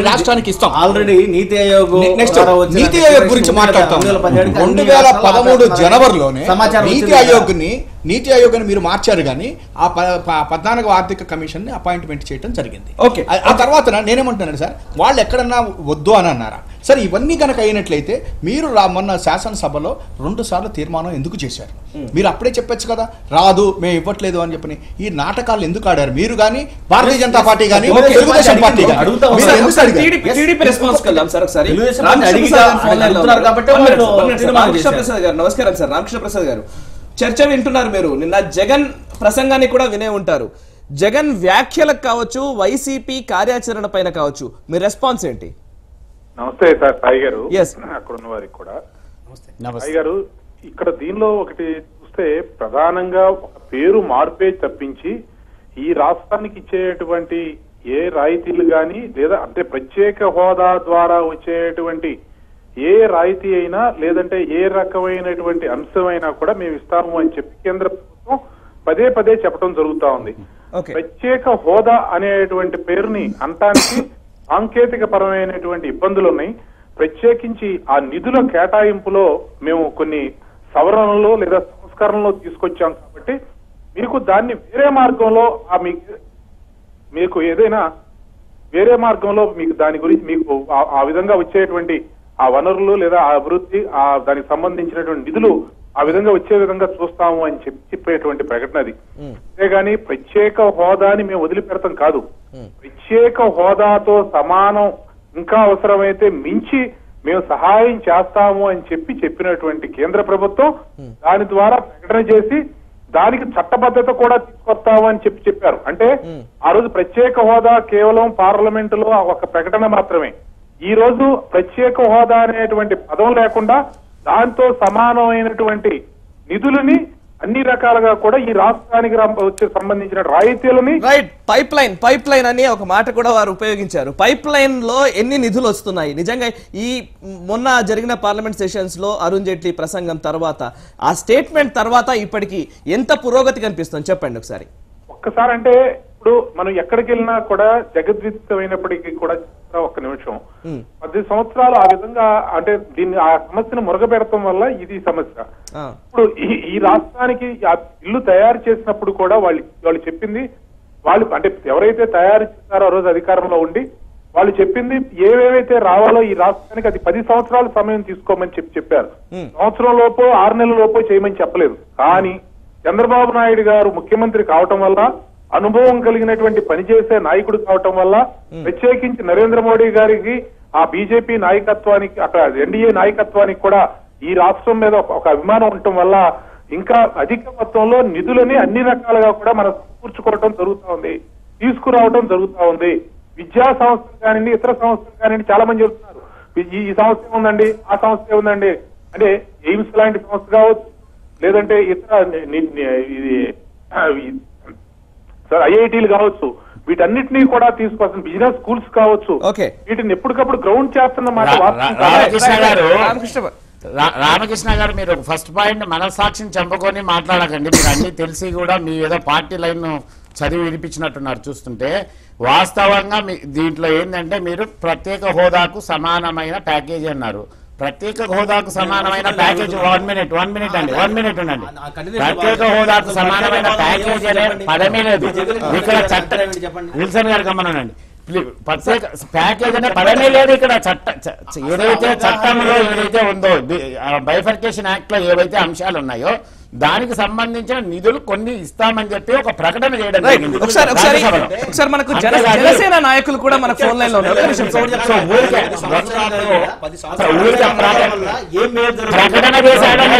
రాష్ట్రానికి ఇస్తాం. ఆల్రెడీ నీతి ఆయోగ్ నెక్స్ట్ నీతి ఆయోగ్ గురించి మాట్లాడతాం. రెండు వేల పదమూడు జనవరిలోనే నీతి. ఆయోగ్ని నీతి ఆయోగ్ని మీరు మార్చారు కానీ ఆ పద్నాలుగు ఆర్థిక కమిషన్ని అపాయింట్మెంట్ చేయడం జరిగింది. Okay. ఆ- తర్వాత నేనేమంటున్నాను సార్ వాళ్ళు ఎక్కడన్నా వద్దు అని అన్నారా? సరే ఇవన్నీ కనుక అయినట్లయితే మీరు రా- మొన్న శాసనసభలో రెండు సార్లు తీర్మానం ఎందుకు చేశారు? మీరు అప్పుడే చెప్పొచ్చు కదా రాదు మేము ఇవ్వట్లేదు అని చెప్పని. ఈ నాటకాలు ఎందుకు ఆడారు? మీరు కానీ భారతీయ జనతా పార్టీ కానీ. Telugu Desam party sir. Ramakrishna. Prasad garu. నమస్కారం సార్. రామకృష్ణ ప్రసాద్ గారు. చర్చ వింటున్నారు మీరు. నిన్న జగన్ ప్రసంగాన్ని కూడా వినే ఉంటారు. జగన్ వ్యాఖ్యలకు కావచ్చు వైసీపీ కార్యాచరణ పైన కావచ్చు. మీ రెస్పాన్స్ ఏంటి? నమస్తే సార్ సాయి గారు. Yes. అక్కడ ఉన్న వారికి కూడా. నమస్తే. సాయి గారు ఇక్కడ దీనిలో ఒకటి చూస్తే ప్రధానంగా ఒక పేరు మార్పే తప్పించి ఈ రాష్ట్రానికి ఇచ్చేటువంటి ఏ రాయితీలు గాని లేదా అంటే ప్రత్యేక హోదా ద్వారా వచ్చేటువంటి ఏ రాయితీ అయినా లేదంటే ఏ రకమైనటువంటి అంశమైనా కూడా మేము ఇస్తాము అని చెప్పి కేంద్ర ప్రభుత్వం పదే పదే చెప్పడం జరుగుతా ఉంది. ప్రత్యేక హోదా అనేటువంటి పేరుని అంటానికి సాంకేతిక పరమైనటువంటి ఇబ్బందులు ఉన్నాయి. ప్రత్యేకించి ఆ నిధుల కేటాయింపులో మేము కొన్ని సవరణలు లేదా సంస్కరణలు తీసుకొచ్చాం కాబట్టి మీకు దాన్ని వేరే మార్గంలో ఆ మీకు మీకు ఏదైనా వేరే మార్గంలో మీకు దాని గురించి మీకు ఆ విధంగా వచ్చేటువంటి ఆ వనరులు లేదా ఆ అభివృద్ధి ఆ దానికి సంబంధించినటువంటి నిధులు ఆ విధంగా వచ్చే విధంగా చూస్తాము అని చెప్పి చెప్పేటువంటి ప్రకటన అది. అంతేగాని ప్రత్యేక హోదాని మేము వదిలిపెడతాం కాదు. ప్రత్యేక హోదాతో సమానం ఇంకా అవసరమైతే మించి మేము సహాయం చేస్తాము అని చెప్పి చెప్పినటువంటి కేంద్ర ప్రభుత్వం దాని ద్వారా ప్రకటన చేసి దానికి చట్టబద్ధత కూడా తీసుకొస్తాము అని చెప్పి చెప్పారు. అంటే ఆ రోజు ప్రత్యేక హోదా కేవలం పార్లమెంట్లో ఒక ప్రకటన మాత్రమే. ఈ రోజు ప్రత్యేక హోదా అనేటువంటి పదం లేకుండా దాంతో సమానమైనటువంటి నిధులని అన్ని రకాలుగా కూడా ఈ రాష్ట్రానికి సంబంధించిన రాయితీలని right pipeline pipeline అని ఒక మాట కూడా వారు ఉపయోగించారు. పైప్ లైన్లో ఎన్ని నిధులు వస్తున్నాయి? నిజంగా ఈ మొన్న జరిగిన పార్లమెంట్ సెషన్స్లో అరుణ్ జైట్లీ ప్రసంగం తర్వాత ఆ స్టేట్మెంట్ తర్వాత ఇప్పటికి ఎంత పురోగతి కనిపిస్తుంది? చెప్పండి ఒకసారి. ఒక్కసారి అంటే ఇప్పుడు మనం ఎక్కడికి వెళ్ళినా కూడా జగద్విత్తమైనప్పటికీ కూడా ఒక్క నిమిషం. పది సంవత్సరాలు ఆ విధంగా అంటే దీన్ని ఆ సమస్యను మురగబెడతాం వల్ల ఇది సమస్య. ఇప్పుడు ఈ ఈ రాష్ట్రానికి ఆ ఇల్లు తయారు చేసినప్పుడు కూడా వాళ్ళు వాళ్ళు చెప్పింది వాళ్ళు అంటే ఎవరైతే తయారు చేశారో ఆ రోజు అధికారంలో ఉండి వాళ్ళు చెప్పింది ఏవేవైతే రావాలో ఈ రాష్ట్రానికి అది పది సంవత్సరాల సమయం తీసుకోమని చెప్పి చెప్పారు. సంవత్సరం లోపు ఆరు నెలల లోపు చేయమని చెప్పలేదు. కానీ చంద్రబాబు నాయుడు గారు ముఖ్యమంత్రి కావటం వల్ల అనుభవం కలిగినటువంటి పనిచేసే నాయకుడు కావటం వల్ల ప్రత్యేకించి నరేంద్ర మోడీ గారికి ఆ బీజేపీ నాయకత్వానికి అక్కడ ఎన్డీఏ నాయకత్వానికి కూడా ఈ రాష్ట్రం మీద ఒక- అభిమానం ఉండటం వల్ల ఇంకా అధిక మొత్తంలో నిధులని అన్ని రకాలుగా కూడా మనం సమకూర్చుకోవటం జరుగుతా ఉంది. తీసుకురావటం జరుగుతా ఉంది. విద్యా సంస్థలు కానివ్వండి ఇతర సంస్థలు కానివ్వండి చాలా మంది చెప్తున్నారు. ఈ సంస్థ ఏముందండి? ఆ సంస్థ ఏముందండి? అంటే ఎయిమ్స్ లాంటి సంస్థ కావచ్చు. లేదంటే ఇతర ఇది సార్ ఐఐటీలు కావచ్చు వీటన్నిటినీ కూడా తీసుకొస్తున్న బిజినెస్ స్కూల్స్ కావచ్చు ఓకే. వీటిని ఎప్పటికప్పుడు గ్రౌండ్ చేస్తున్న రామకృష్ణ గారు. మీరు ఫస్ట్ పాయింట్ మనసాక్షిని చంపుకొని మాట్లాడకండి. మీరు అన్ని తెలిసి కూడా మీ ఏదో పార్టీ లైన్ చదివి వినిపించినట్టున్నారు చూస్తుంటే వాస్తవంగా మీ దీంట్లో ఏంటంటే మీరు ప్రత్యేక హోదాకు సమానమైన ప్యాకేజీ అన్నారు. ప్రత్యేక హోదాకు సమానమైన package one minute one minute అండి వన్ మినిట్ ఉండండి. ప్రత్యేక హోదాకు సమానమైన ప్యాకేజ్ అనే పదమే లేదు. ఇక్కడ చట్ట విల్సన్ గారు గమనండి ప్రత్యేక ప్యాకేజ్ అనే పదమే లేదు ఇక్కడ చట్ట ఏదైతే చట్టంలో ఏదైతే ఉందో బైఫర్కేషన్ యాక్ట్లో ఏవైతే అంశాలు ఉన్నాయో దానికి సంబంధించిన నిధులు కొన్ని ఇస్తామని చెప్పి ఒక ప్రకటన చేయడం. ఒకసారి ఒకసారి మనకు జనసేన నాయకులు కూడా మన ఫోన్ లైన్లో ప్రకటన- చేశాడని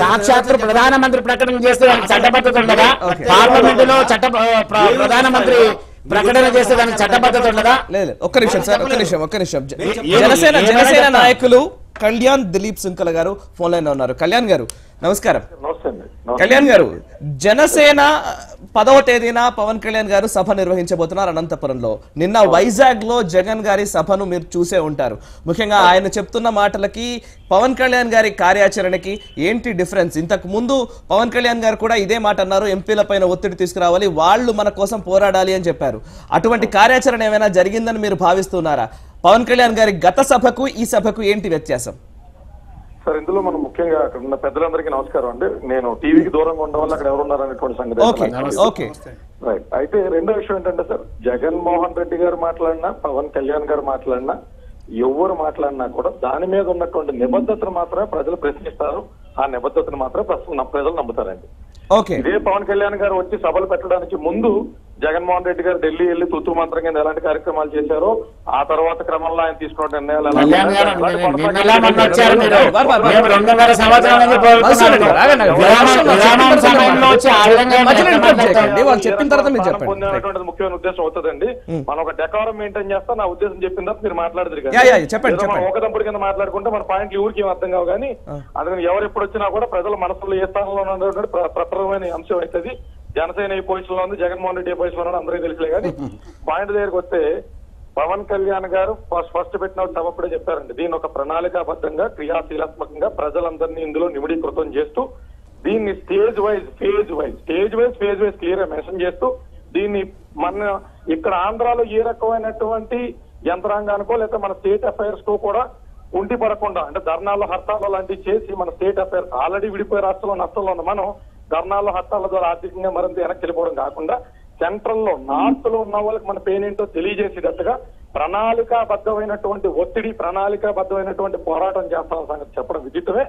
సాక్షాత్తు ప్రధానమంత్రి ప్రకటన చేస్తే చట్టబద్ధత ఓకే. పార్లమెంట్లో చట్ట ప్ర- ప్రధానమంత్రి ప్రకటన చేస్తే దానికి చట్టబద్ధత ఉండదా లేదు లేదు. ఒక్క నిమిషం సార్ ఒక్క నిమిషం ఒక్క నిమిషం. జనసేన జనసేన. నాయకులు కళ్యాణ్ దిలీప్ సుంకల గారు ఫోన్ లైన్లో ఉన్నారు. కళ్యాణ్ గారు నమస్కారం. కళ్యాణ్ గారు జనసేన పదవ తేదీన పవన్ కళ్యాణ్ గారు సభ నిర్వహించబోతున్నారు అనంతపురంలో. నిన్న వైజాగ్లో జగన్ గారి సభను మీరు చూసే ఉంటారు. ముఖ్యంగా ఆయన చెప్తున్న మాటలకి పవన్ కళ్యాణ్ గారి కార్యాచరణకి ఏంటి డిఫరెన్స్? ఇంతకు ముందు పవన్ కళ్యాణ్ గారు కూడా ఇదే మాట అన్నారు ఎంపీల పైన ఒత్తిడి తీసుకురావాలి వాళ్ళు మన కోసం పోరాడాలి అని చెప్పారు. అటువంటి కార్యాచరణ ఏమైనా జరిగిందని మీరు భావిస్తున్నారా? పవన్ కళ్యాణ్ గారి గత సభకు ఈ సభకు ఏంటి వ్యత్యాసం? సార్ ఇందులో మనం ముఖ్యంగా అక్కడ ఉన్న పెద్దలందరికీ నమస్కారం అండి. నేను టీవీకి దూరంగా ఉండడం వల్ల అక్కడ ఎవరు ఉన్నారనేటువంటి సంగతి రైట్ అయితే రెండో విషయం ఏంటంటే సార్ జగన్మోహన్ రెడ్డి గారు మాట్లాడినా పవన్ కళ్యాణ్ గారు మాట్లాడినా ఎవరు మాట్లాడినా కూడా దాని మీద ఉన్నటువంటి నిబద్ధతను మాత్రమే ప్రజలు ప్రశ్నిస్తారు. ఆ నిబద్ధతను మాత్రమే ప్రస్తుతం ప్రజలు నమ్ముతారండి. ఓకే. ఇదే పవన్ కళ్యాణ్ గారు వచ్చి సభలు పెట్టడానికి ముందు జగన్మోహన్ రెడ్డి గారు ఢిల్లీ వెళ్ళి తూతూ మంత్రం కింద ఎలాంటి కార్యక్రమాలు చేశారో. ఆ తర్వాత క్రమంలో ఆయన తీసుకున్న నిర్ణయాలు ముఖ్యమైన ఉద్దేశం అవుతుందండి. మనం ఒక డెకారం మెయింటైన్ చేస్తా నా ఉద్దేశం చెప్పిన తర్వాత మీరు మాట్లాడదు యా, యా, చెప్పండి, చెప్పండి. ఒకదంపుడు కింద మాట్లాడుకుంటే మన పాయింట్లు ఊరికి ఏం అర్థం కావు కానీ అందుకని ఎవరు ఎప్పుడు వచ్చినా కూడా ప్రజల మనసులో ఏ స్థానంలో ఉన్నటువంటి ప్ర- ప్రప్రథమైన అంశం అవుతుంది జనసేన ఏ పొజిషన్లో ఉంది జగన్మోహన్ రెడ్డి ఏ పొజిషన్లో అందరికీ తెలుసులే కానీ పాయింట్ దగ్గరికి వస్తే పవన్ కళ్యాణ్ గారు ఫస్ట్ ఫస్ట్ పెట్టిన సభ అప్పుడే చెప్పారండి. దీని ఒక ప్రణాళికాబద్ధంగా క్రియాశీలాత్మకంగా ప్రజలందరినీ ఇందులో నిమిడీకృతం చేస్తూ దీన్ని stage wise phase wise stage wise phase wise క్లియర్గా మెన్షన్ చేస్తూ దీన్ని మన ఇక్కడ ఆంధ్రాలో ఏ రకమైనటువంటి యంత్రాంగానికో లేదా మన స్టేట్ అఫైర్స్ కో కూడా ఉండి పడకుండా అంటే ధర్నాలు హర్తాలు లాంటివి చేసి మన స్టేట్ అఫైర్స్ ఆల్రెడీ విడిపోయే రాష్ట్రంలో నష్టంలో ఉన్న మనం ధర్నాలు హర్తాల ద్వారా ఆర్థికంగా మరింత వెనక్కి వెళ్ళిపోవడం కాకుండా సెంట్రల్లో నార్త్లో ఉన్న వాళ్ళకి మన పెయిన్ ఏంటో తెలియజేసేటట్టుగా ప్రణాళికాబద్ధమైనటువంటి ఒత్తిడి ప్రణాళికాబద్ధమైనటువంటి పోరాటం చేస్తాం సంగతి చెప్పడం విదితమే.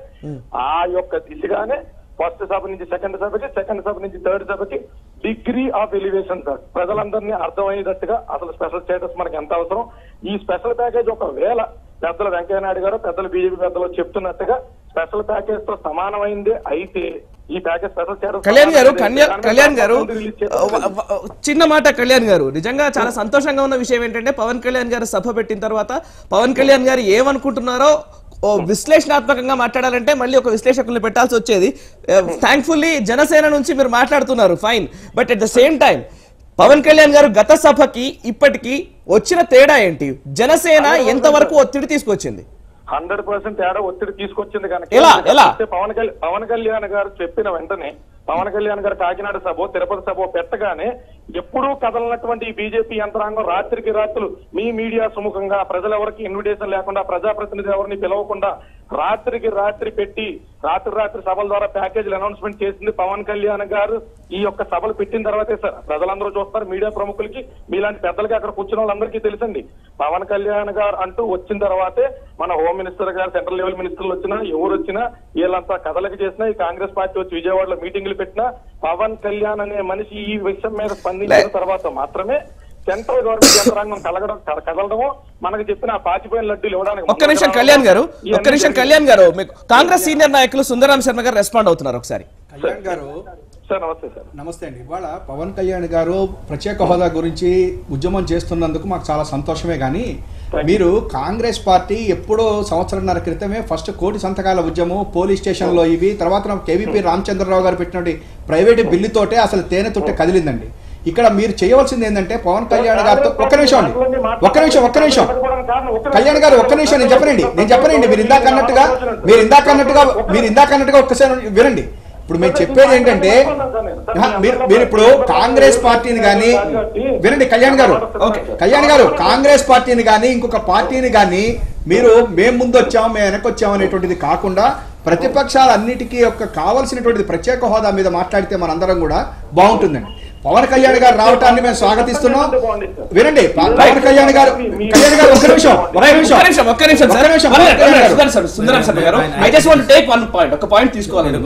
ఆ యొక్క దిశగానే ఫస్ట్ సభ నుంచి సెకండ్ సభకి సెకండ్ సభ నుంచి థర్డ్ సభకి డిగ్రీ ఆఫ్ ఎలివేషన్ సార్. ప్రజలందరినీ అర్థమయ్యేటట్టుగా అసలు స్పెషల్ స్టేటస్ మనకి ఎంత అవసరం? ఈ స్పెషల్ ప్యాకేజ్ ఒకవేళ పెద్దలు వెంకయ్యనాయుడు గారు పెద్దలు బీజేపీ పెద్దలు చెప్తున్నట్టుగా స్పెషల్ ప్యాకేజ్తో సమానమైందే అయితే ఈ ప్యాకేజ్ స్పెషల్ కళ్యాణ్ గారు కళ్యాణ్ గారు చిన్న మాట కళ్యాణ్ గారు. నిజంగా చాలా సంతోషంగా ఉన్న విషయం ఏంటంటే పవన్ కళ్యాణ్ గారు సభ పెట్టిన తర్వాత పవన్ కళ్యాణ్ గారు ఏమనుకుంటున్నారో ఓ విశ్లేషణాత్మకంగా మాట్లాడాలంటే మళ్ళీ ఒక విశ్లేషకుల్ని పెట్టాల్సి వచ్చేది. థ్యాంక్ఫుల్లీ జనసేన నుంచి మీరు మాట్లాడుతున్నారు fine but at the same time Pawan Kalyan garu గత సభకి ఇప్పటికి వచ్చిన తేడా ఏంటి? జనసేన ఎంతవరకు ఒత్తిడి తీసుకొచ్చింది? హండ్రెడ్ పర్సెంట్ తేడా ఒత్తిడి తీసుకొచ్చింది కనుక పవన్ కళ్యాణ్ పవన్ కళ్యాణ్ గారు చెప్పిన వెంటనే పవన్ కళ్యాణ్ గారు కాకినాడ సభ తిరుపతి సభ పెట్టగానే ఎప్పుడూ కదలనటువంటి ఈ బీజేపీ యంత్రాంగం రాత్రికి రాత్రులు మీ మీడియా సుముఖంగా ప్రజలెవరికి ఇన్విటేషన్ లేకుండా ప్రజాప్రతినిధి ఎవరిని పిలవకుండా రాత్రికి రాత్రి పెట్టి రాత్రి రాత్రి సభల ద్వారా ప్యాకేజీలు అనౌన్స్మెంట్ చేసింది పవన్ కళ్యాణ్ గారు. ఈ యొక్క సభలు పెట్టిన తర్వాతే సార్ ప్రజలందరూ చూస్తారు మీడియా ప్రముఖులకి మీలాంటి పెద్దలకి అక్కడ కూర్చున్న వాళ్ళందరికీ తెలుసండి. పవన్ కళ్యాణ్ గారు అంటూ వచ్చిన తర్వాతే మన home minister garu central level మినిస్టర్లు వచ్చినా ఎవరు వచ్చినా వీళ్ళంతా కథలకి చేసినా ఈ కాంగ్రెస్ పార్టీ వచ్చి విజయవాడలో మీటింగ్లు పెట్టినా పవన్ కళ్యాణ్ అనే మనిషి ఈ విషయం మీద స్పందించిన తర్వాత మాత్రమే సెంట్రల్ గవర్నమెంట్ యంత్రాంగం కలగడం కదలడము మనకు చెప్పిన ఆ పాచిపోయిన లడ్డూలు ఇవ్వడానికి ఒక్క నిమిషం కళ్యాణ్ గారు ఒక్క నిమిషం కళ్యాణ్ గారు మీకు కాంగ్రెస్ సీనియర్ నాయకులు సుందరాం శర్మ గారు రెస్పాండ్ అవుతున్నారు ఒకసారి. కళ్యాణ్ గారు సార్ నమస్తే సార్. నమస్తే అండి. ఇవాళ పవన్ కళ్యాణ్ గారు ప్రత్యేక హోదా గురించి ఉద్యమం చేస్తున్నందుకు మాకు చాలా సంతోషమే కానీ మీరు కాంగ్రెస్ పార్టీ ఎప్పుడో సంవత్సరంన్నర క్రితమే ఫస్ట్ కోటి సంతకాల ఉద్యమం పోలీస్ స్టేషన్లో ఇవి తర్వాత కేవీపీ రామచంద్రరావు గారు పెట్టినటువంటి ప్రైవేట్ బిల్లుతోటే అసలు తేనె తొట్టె కదిలిందండి. ఇక్కడ మీరు చేయవలసింది ఏంటంటే పవన్ కళ్యాణ్ గారితో ఒక్క నిమిషం అండి. ఒక్క నిమిషం ఒక్క నిమిషం. కళ్యాణ్ గారు ఒక్క నిమిషం నేను చెప్పనండి నేను చెప్పనండి. మీరు ఇందాక అన్నట్టుగా మీరు ఇందాక అన్నట్టుగా మీరు ఇందాక అన్నట్టుగా ఒక్కసారి వినండి. ఇప్పుడు మేము చెప్పేది ఏంటంటే మీరు మీరు ఇప్పుడు కాంగ్రెస్ పార్టీని కానీ వినండి కళ్యాణ్ గారు. ఓకే. కళ్యాణ్ గారు కాంగ్రెస్ పార్టీని కానీ ఇంకొక పార్టీని కానీ మీరు మేము ముందు వచ్చాం మేము వెనక్కి వచ్చాం అనేటువంటిది కాకుండా ప్రతిపక్షాలన్నిటికీ యొక్క కావలసినటువంటిది ప్రత్యేక హోదా మీద మాట్లాడితే మనందరం కూడా బాగుంటుందండి. పవన్ కళ్యాణ్ గారు రావటాన్ని మేము స్వాగతిస్తున్నాం. వినండి పవన్ కళ్యాణ్ గారు కళ్యాణ్ గారు ఒక్క నిమిషం ఒక్క నిమిషం ఒక్క నిమిషం ఒక్క నిమిషం ఒక్క సార్ గారు. Sundar sir, Sundaram Sharma garu. I just want take one point ఒక పాయింట్ తీసుకోవాలని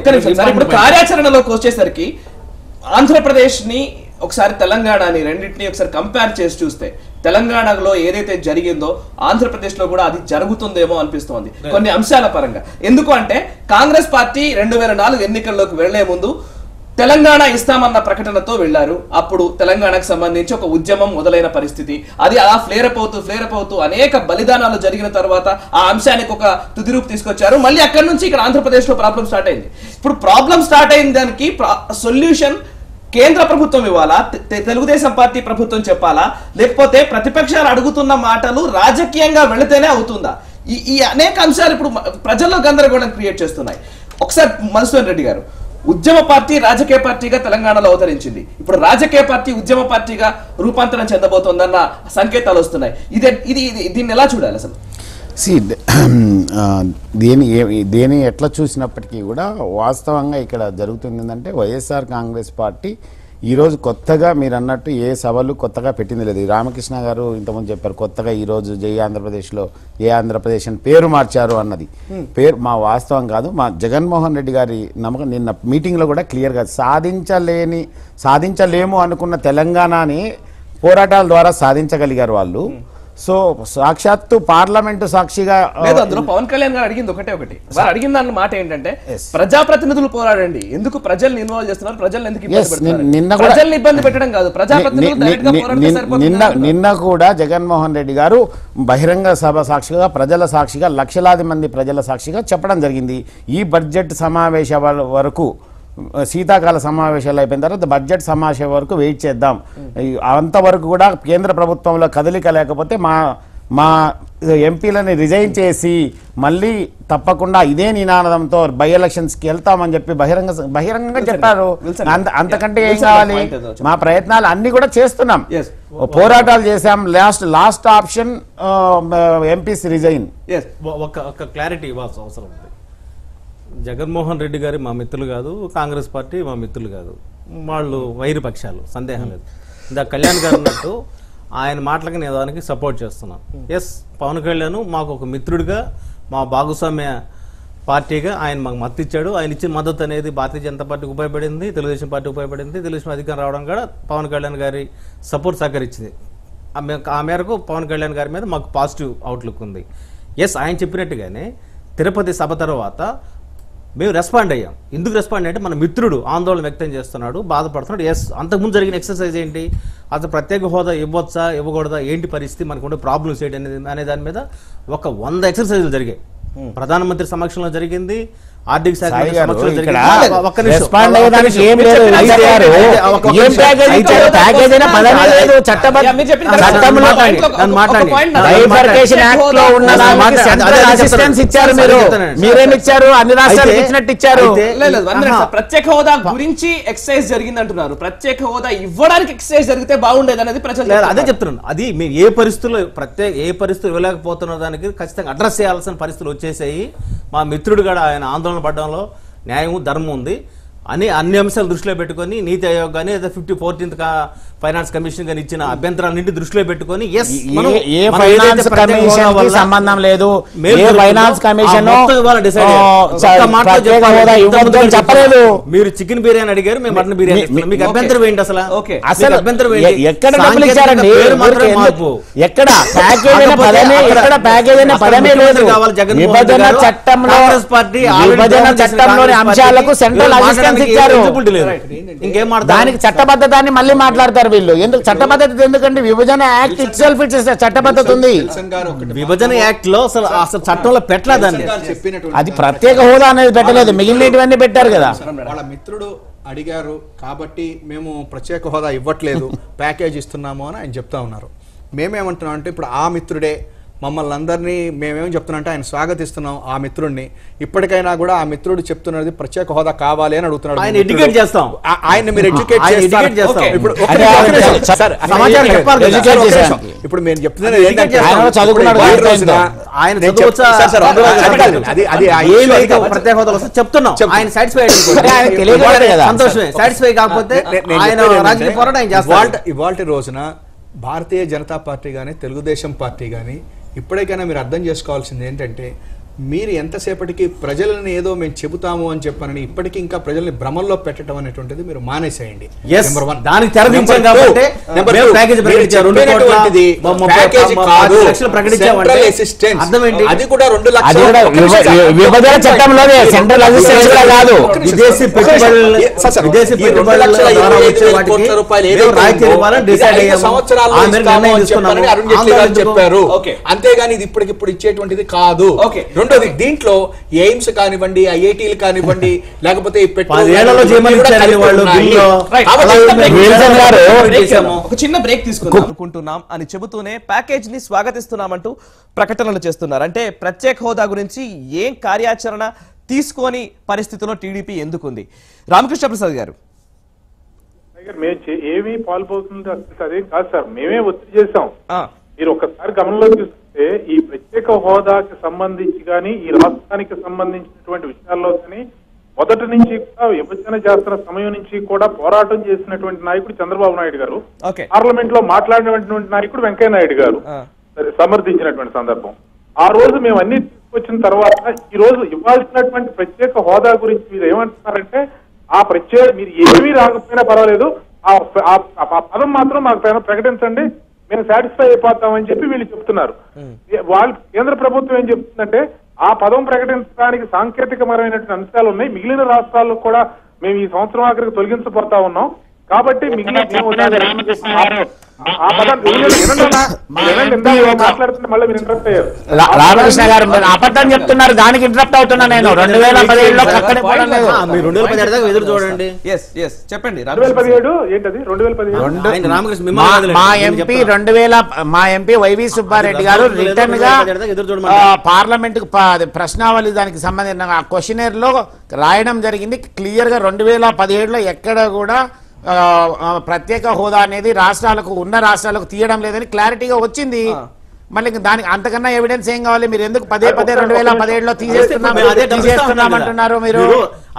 ఒక్క నిమిషం సార్. ఇప్పుడు కార్యాచరణలోకి వచ్చేసరికి ఆంధ్రప్రదేశ్ని ఒకసారి తెలంగాణని రెండింటిని ఒకసారి కంపేర్ చేసి చూస్తే తెలంగాణలో ఏదైతే జరిగిందో ఆంధ్రప్రదేశ్లో కూడా అది జరుగుతుందేమో అనిపిస్తోంది. కొన్ని అంశాల పరంగా. ఎందుకు అంటే కాంగ్రెస్ పార్టీ రెండు వేల నాలుగు ఎన్నికల్లోకి వెళ్ళే ముందు తెలంగాణ ఇస్తామన్న ప్రకటనతో వెళ్ళారు అప్పుడు తెలంగాణకు సంబంధించి ఒక ఉద్యమం మొదలైన పరిస్థితి. అది అలా ఫ్లేరప్ అవుతూ ఫ్లేరప్ అవుతూ అనేక బలిదానాలు జరిగిన తర్వాత ఆ అంశానికి ఒక తుది రూపు తీసుకొచ్చారు. మళ్ళీ అక్కడి నుంచి ఇక్కడ ఆంధ్రప్రదేశ్లో ప్రాబ్లం స్టార్ట్ అయింది. ఇప్పుడు ప్రాబ్లం స్టార్ట్ అయిన దానికి సొల్యూషన్ కేంద్ర ప్రభుత్వం ఇవ్వాలా? తెలుగుదేశం పార్టీ ప్రభుత్వం చెప్పాలా? లేకపోతే ప్రతిపక్షాలు అడుగుతున్న మాటలు రాజకీయంగా వెళితేనే అవుతుందా? ఈ ఈ అనేక అంశాలు ఇప్పుడు ప్రజల్లో గందరగోళం క్రియేట్ చేస్తున్నాయి. ఒకసారి మధుసూదన్ రెడ్డి గారు ఉద్యమ పార్టీ రాజకీయ పార్టీగా తెలంగాణలో అవతరించింది. ఇప్పుడు రాజకీయ పార్టీ ఉద్యమ పార్టీగా రూపాంతరం చెందబోతోందన్న సంకేతాలు వస్తున్నాయి. ఇదే ఇది ఇది- దీన్ని ఎలా చూడాలి అసలు? సి దేని దేని ఎట్లా చూసినప్పటికీ కూడా వాస్తవంగా ఇక్కడ జరుగుతుంది ఏంటంటే వైఎస్ఆర్ కాంగ్రెస్ పార్టీ ఈరోజు కొత్తగా మీరు అన్నట్టు ఏ సభలు కొత్తగా పెట్టింది లేదు. రామకృష్ణ గారు ఇంతకుముందు చెప్పారు కొత్తగా ఈరోజు జై ఆంధ్రప్రదేశ్లో ఏ ఆంధ్రప్రదేశ్ అని పేరు మార్చారు అన్నది. పేరు మా వాస్తవం కాదు మా జగన్మోహన్ రెడ్డి గారి నమ్మకం నిన్న మీటింగ్లో కూడా క్లియర్గా సాధించలేని సాధించలేము అనుకున్న తెలంగాణని పోరాటాల ద్వారా సాధించగలిగారు వాళ్ళు. సో సాక్షాత్తు పార్లమెంటు సాక్షిగా లేదు అందులో పవన్ కళ్యాణ్ గారు అడిగింది ఒకటే ఒకటి. వారు అడిగిన దాని మాట ఏంటంటే. ప్రజాప్రతినిధులు పోరాడండి. ఎందుకు ప్రజల్ని ఇన్వాల్వ్ చేస్తున్నారు? ప్రజల్ని ఎందుకు? నిన్న- ప్రజల్ని ఇబ్బంది పెట్టడం కాదు. ప్రజాప్రతినిధులు పోరాడితే నిన్న నిన్న కూడా జగన్మోహన్ రెడ్డి గారు బహిరంగ సభ సాక్షిగా ప్రజల సాక్షిగా లక్షలాది మంది ప్రజల సాక్షిగా చెప్పడం జరిగింది. ఈ బడ్జెట్ సమావేశాల వరకు శీతాకాల సమావేశాలు అయిపోయిన తర్వాత బడ్జెట్ సమావేశం వరకు వెయిట్ చేద్దాం. అంతవరకు కూడా కేంద్ర ప్రభుత్వంలో కదలిక లేకపోతే మా మా ఎంపీలని రిజైన్ చేసి మళ్ళీ తప్పకుండా ఇదే నినాదంతో బై ఎలక్షన్స్కి వెళ్తామని చెప్పి బహిరంగ బహిరంగంగా చెప్పారు. అంతకంటే ఏం కావాలి. మా ప్రయత్నాలు అన్ని కూడా చేస్తున్నాం. పోరాటాలు చేశాం. Last last option MPs resign. ఒక ఒక క్లారిటీ ఇవ్వాల్సిన అవసరం ఉంది. జగన్మోహన్ రెడ్డి గారి మా మిత్రులు కాదు కాంగ్రెస్ పార్టీ మా మిత్రులు కాదు. వాళ్ళు వైరు పక్షాలు సందేహం లేదు. ఇందా కళ్యాణ్ గారు అన్నట్టు ఆయన మాటలకి నేను దానికి సపోర్ట్ చేస్తున్నాను ఎస్ పవన్ కళ్యాణ్ మాకు ఒక మిత్రుడిగా మా భాగస్వామ్య పార్టీగా ఆయన మాకు మద్దతు ఇచ్చాడు. ఆయన ఇచ్చిన మద్దతు అనేది భారతీయ జనతా పార్టీకి ఉపయోగపడింది తెలుగుదేశం పార్టీ ఉపయోగపడింది తెలుగుదేశం అధికారం రావడం కూడా పవన్ కళ్యాణ్ గారి సపోర్ట్ సహకరించింది. ఆ ఆ మేరకు పవన్ కళ్యాణ్ గారి మీద మాకు పాజిటివ్ అవుట్లుక్ ఉంది. ఎస్ ఆయన చెప్పినట్టుగానే తిరుపతి సభ తర్వాత మేము రెస్పాండ్ అయ్యాం. ఎందుకు రెస్పాండ్ అంటే మన మిత్రుడు ఆందోళన వ్యక్తం చేస్తున్నాడు బాధపడుతున్నాడు. ఎస్ అంతకుముందు జరిగిన ఎక్సర్సైజ్ ఏంటి? అసలు ప్రత్యేక హోదా ఇవ్వచ్చా ఇవ్వకూడదా? ఏంటి పరిస్థితి? మనకుండే ప్రాబ్లమ్స్ ఏంటి అనేది అనే దాని మీద ఒక వంద ఎక్సర్సైజులు జరిగాయి. ప్రధానమంత్రి సమక్షంలో జరిగింది. ఆర్థిక శాఖ మీరు మీరు. ప్రత్యేక హోదా గురించి ఎక్సైజ్ జరిగింది అంటున్నారు ప్రత్యేక హోదా ఇవ్వడానికి ఎక్సైజ్ జరిగితే బాగుండేది అనేది ప్రజలు అదే. చెప్తున్నాను. అది మేము ఏ పరిస్థితుల్లో ప్రత్యేక ఏ పరిస్థితులు ఇవ్వలేకపోతున్న దానికి ఖచ్చితంగా అడ్రస్ చేయాల్సిన పరిస్థితులు వచ్చేసాయి. మా మిత్రుడు కూడా ఆయన ఆందోళన పడడంలో న్యాయం ధర్మం ఉంది. అని అన్ని అంశాలు దృష్టిలో పెట్టుకొని నీతి ఆయోగ్ కానీ లేదా ఫిఫ్టీ ఫోర్టీన్త్ ఫైనాన్స్ కమిషన్ కానీ ఇచ్చిన అభ్యంతరాలన్నింటి దృష్టిలో పెట్టుకొని ఎస్ ఏ- ఏ ఫైనాన్స్ కమిషన్ సంబంధం లేదు. ఏ ఫైనాన్స్ కమిషన్ చెప్పలేదు. మీరు చికెన్ బిర్యానీ అడిగారు మేము మటన్ బిర్యానీ. మీకు. అభ్యంతరం ఏంటి అసలు? అసలు అభ్యంతరం ఎక్కడ డబ్బులు ఇచ్చారండి? ప్యాకేజ్ అయిన పదమే ఎక్కడ ప్యాకేజ్ అయిన పదమే లేదు. విభజన. చట్టంలో విభజన చట్టంలోని అంశాలకు సెంట్రల్ అసిస్టెన్స్ మాట్లాడడానికి ఇచ్చారు? దానికి చట్టబద్ధతాన్ని మళ్ళీ మాట్లాడతారు వీళ్ళు. ఎందుకు చట్టబద్ధత ఎందుకంటే విభజన యాక్ట్ ఇట్ సెల్ఫ్ చట్టబద్ధత ఉంది. విభజన యాక్ట్లో అసలు అసలు చట్టంలో పెట్టలేదండి అది ప్రత్యేక హోదా అనేది పెట్టలేదు. మిగిలినటువంటి పెట్టారు కదా. వాళ్ళ మిత్రుడు అడిగారు కాబట్టి మేము ప్రత్యేక హోదా ఇవ్వట్లేదు. ప్యాకేజ్ ఇస్తున్నాము అని ఆయన చెప్తా ఉన్నారు. మేమేమంటున్నాం అంటే ఇప్పుడు ఆ మిత్రుడే మమ్మల్ని అందరినీ మేమేం చెప్తున్నాం అంటే ఆయన స్వాగతిస్తున్నాం ఆ మిత్రుడిని ఇప్పటికైనా కూడా ఆ మిత్రుడు చెప్తున్నది ప్రత్యేక హోదా కావాలి అని అడుగుతున్నాడు ఆయన educate చేస్తాం. ఆ- ఆయన్ని మీరు ఎడ్యుకేట్ ఆయన చేస్తాం. ఇప్పుడు ఆయన ఆయన. ఇప్పుడు మేము చెప్తున్నది ఏంటంటే. ఆయన ఆయన చెప్తున్నాం. ఆయన సాటిస్ఫై ఆయన. సంతోషమే. సాటిస్ఫై కాకపోతే ఆయన రాజకీయ పోరాటం ఆయన ఇవాల్టి రోజున భారతీయ జనతా పార్టీ కానీ తెలుగుదేశం పార్టీ కానీ ఇప్పటికైనా మీరు అర్థం చేసుకోవాల్సింది ఏంటంటే మీరు ఎంతసేపటికి ప్రజలను ఏదో మేము చెబుతాము అని చెప్పానని ఇప్పటికీ ఇంకా ప్రజల్ని భ్రమంలో పెట్టడం అనేటువంటిది మీరు మానేసేయండి. దానికి? అది కూడా రెండు ఆందోళన చెప్పారు. అంతేగాని ఇది ఇప్పటికిప్పుడు ఇచ్చేటువంటిది కాదు. రెండోది దీంట్లో ఎయిమ్స్ కానివ్వండి ఐఐటీలు కానివ్వండి లేకపోతే ఒక చిన్న బ్రేక్ తీసుకుందాం అనుకుంటున్నాం అని చెబుతూనే ప్యాకేజ్ని స్వాగతిస్తున్నామంటూ ప్రకటనలు చేస్తున్నారు. అంటే ప్రత్యేక హోదా గురించి ఏం కార్యాచరణ తీసుకొని పరిస్థితిలో టీడీపీ ఎందుకుంది? రామకృష్ణ ప్రసాద్ గారు. మేము ఏమీ పాల్పోతుంది అదేం కాదు సార్. మేమే ఒత్తిడి చేశాం. ఆ, మీరు ఒక్కసారి గమనంలో చూస్తే ఈ ప్రత్యేక హోదాకి సంబంధించి కానీ ఈ రాష్ట్రానికి సంబంధించినటువంటి విషయాల్లో కానీ మొదటి నుంచి కూడా విభజన చేస్తున్న సమయం నుంచి కూడా పోరాటం చేసినటువంటి నాయకుడు చంద్రబాబు నాయుడు గారు. పార్లమెంట్లో మాట్లాడినటువంటి నాయకుడు వెంకయ్య నాయుడు గారు సమర్థించినటువంటి సందర్భం. ఆ రోజు మేము అన్ని తీసుకొచ్చిన తర్వాత ఈ రోజు ఇవ్వాల్సినటువంటి ప్రత్యేక హోదా గురించి మీరు ఏమంటున్నారంటే ఆ ప్రత్యేక మీరు ఏమీ రాకపోయినా పర్వాలేదు. ఆ పదం మాత్రం మాకు ప్ర- ప్రకటించండి. మేము సాటిస్ఫై అయిపోతామని చెప్పి వీళ్ళు చెప్తున్నారు. వాళ్ళు కేంద్ర ప్రభుత్వం ఏం చెప్తుందంటే ఆ పదం ప్రకటించడానికి సాంకేతికపరమైనటువంటి అంశాలు ఉన్నాయి మిగిలిన రాష్ట్రాల్లో కూడా మేము ఈ సంవత్సరం ఆఖరికి తొలగించబోతా ఉన్నాం. కాబట్టి రామకృష్ణ గారు. రామకృష్ణ అబద్ధం చెప్తున్నారు దానికి ఇంటరప్ట్ అవుతున్నా నేను. రెండు వేల పదిహేడులో రెండు వేల పదిహేడు దాకా ఎదురు చూడండి. ఎస్ ఎస్ చెప్పండి రెండు వేల పదిహేడు ఏంటది? రెండు వేల పదిహేడు? రామకృష్ణ మా ఎంపీ. రెండు వేల మా ఎంపీ వైవి సుబ్బారెడ్డి గారు రిటర్న్గా పార్లమెంట్ ప్రశ్నావళి దానికి సంబంధించిన క్వశ్చనర్లో రాయడం జరిగింది. క్లియర్గా రెండు వేల పదిహేడులో ఎక్కడ కూడా ప్రత్యేక హోదా అనేది రాష్ట్రాలకు ఉన్న రాష్ట్రాలకు తీయడం లేదని క్లారిటీగా వచ్చింది. మళ్ళీ దానికి అంతకన్నా ఎవిడెన్స్ ఏం కావాలి? మీరు ఎందుకు పదే పదే రెండు వేల పదిహేడులో తీసేస్తున్నాం తీసేస్తున్నాం. అంటున్నారు మీరు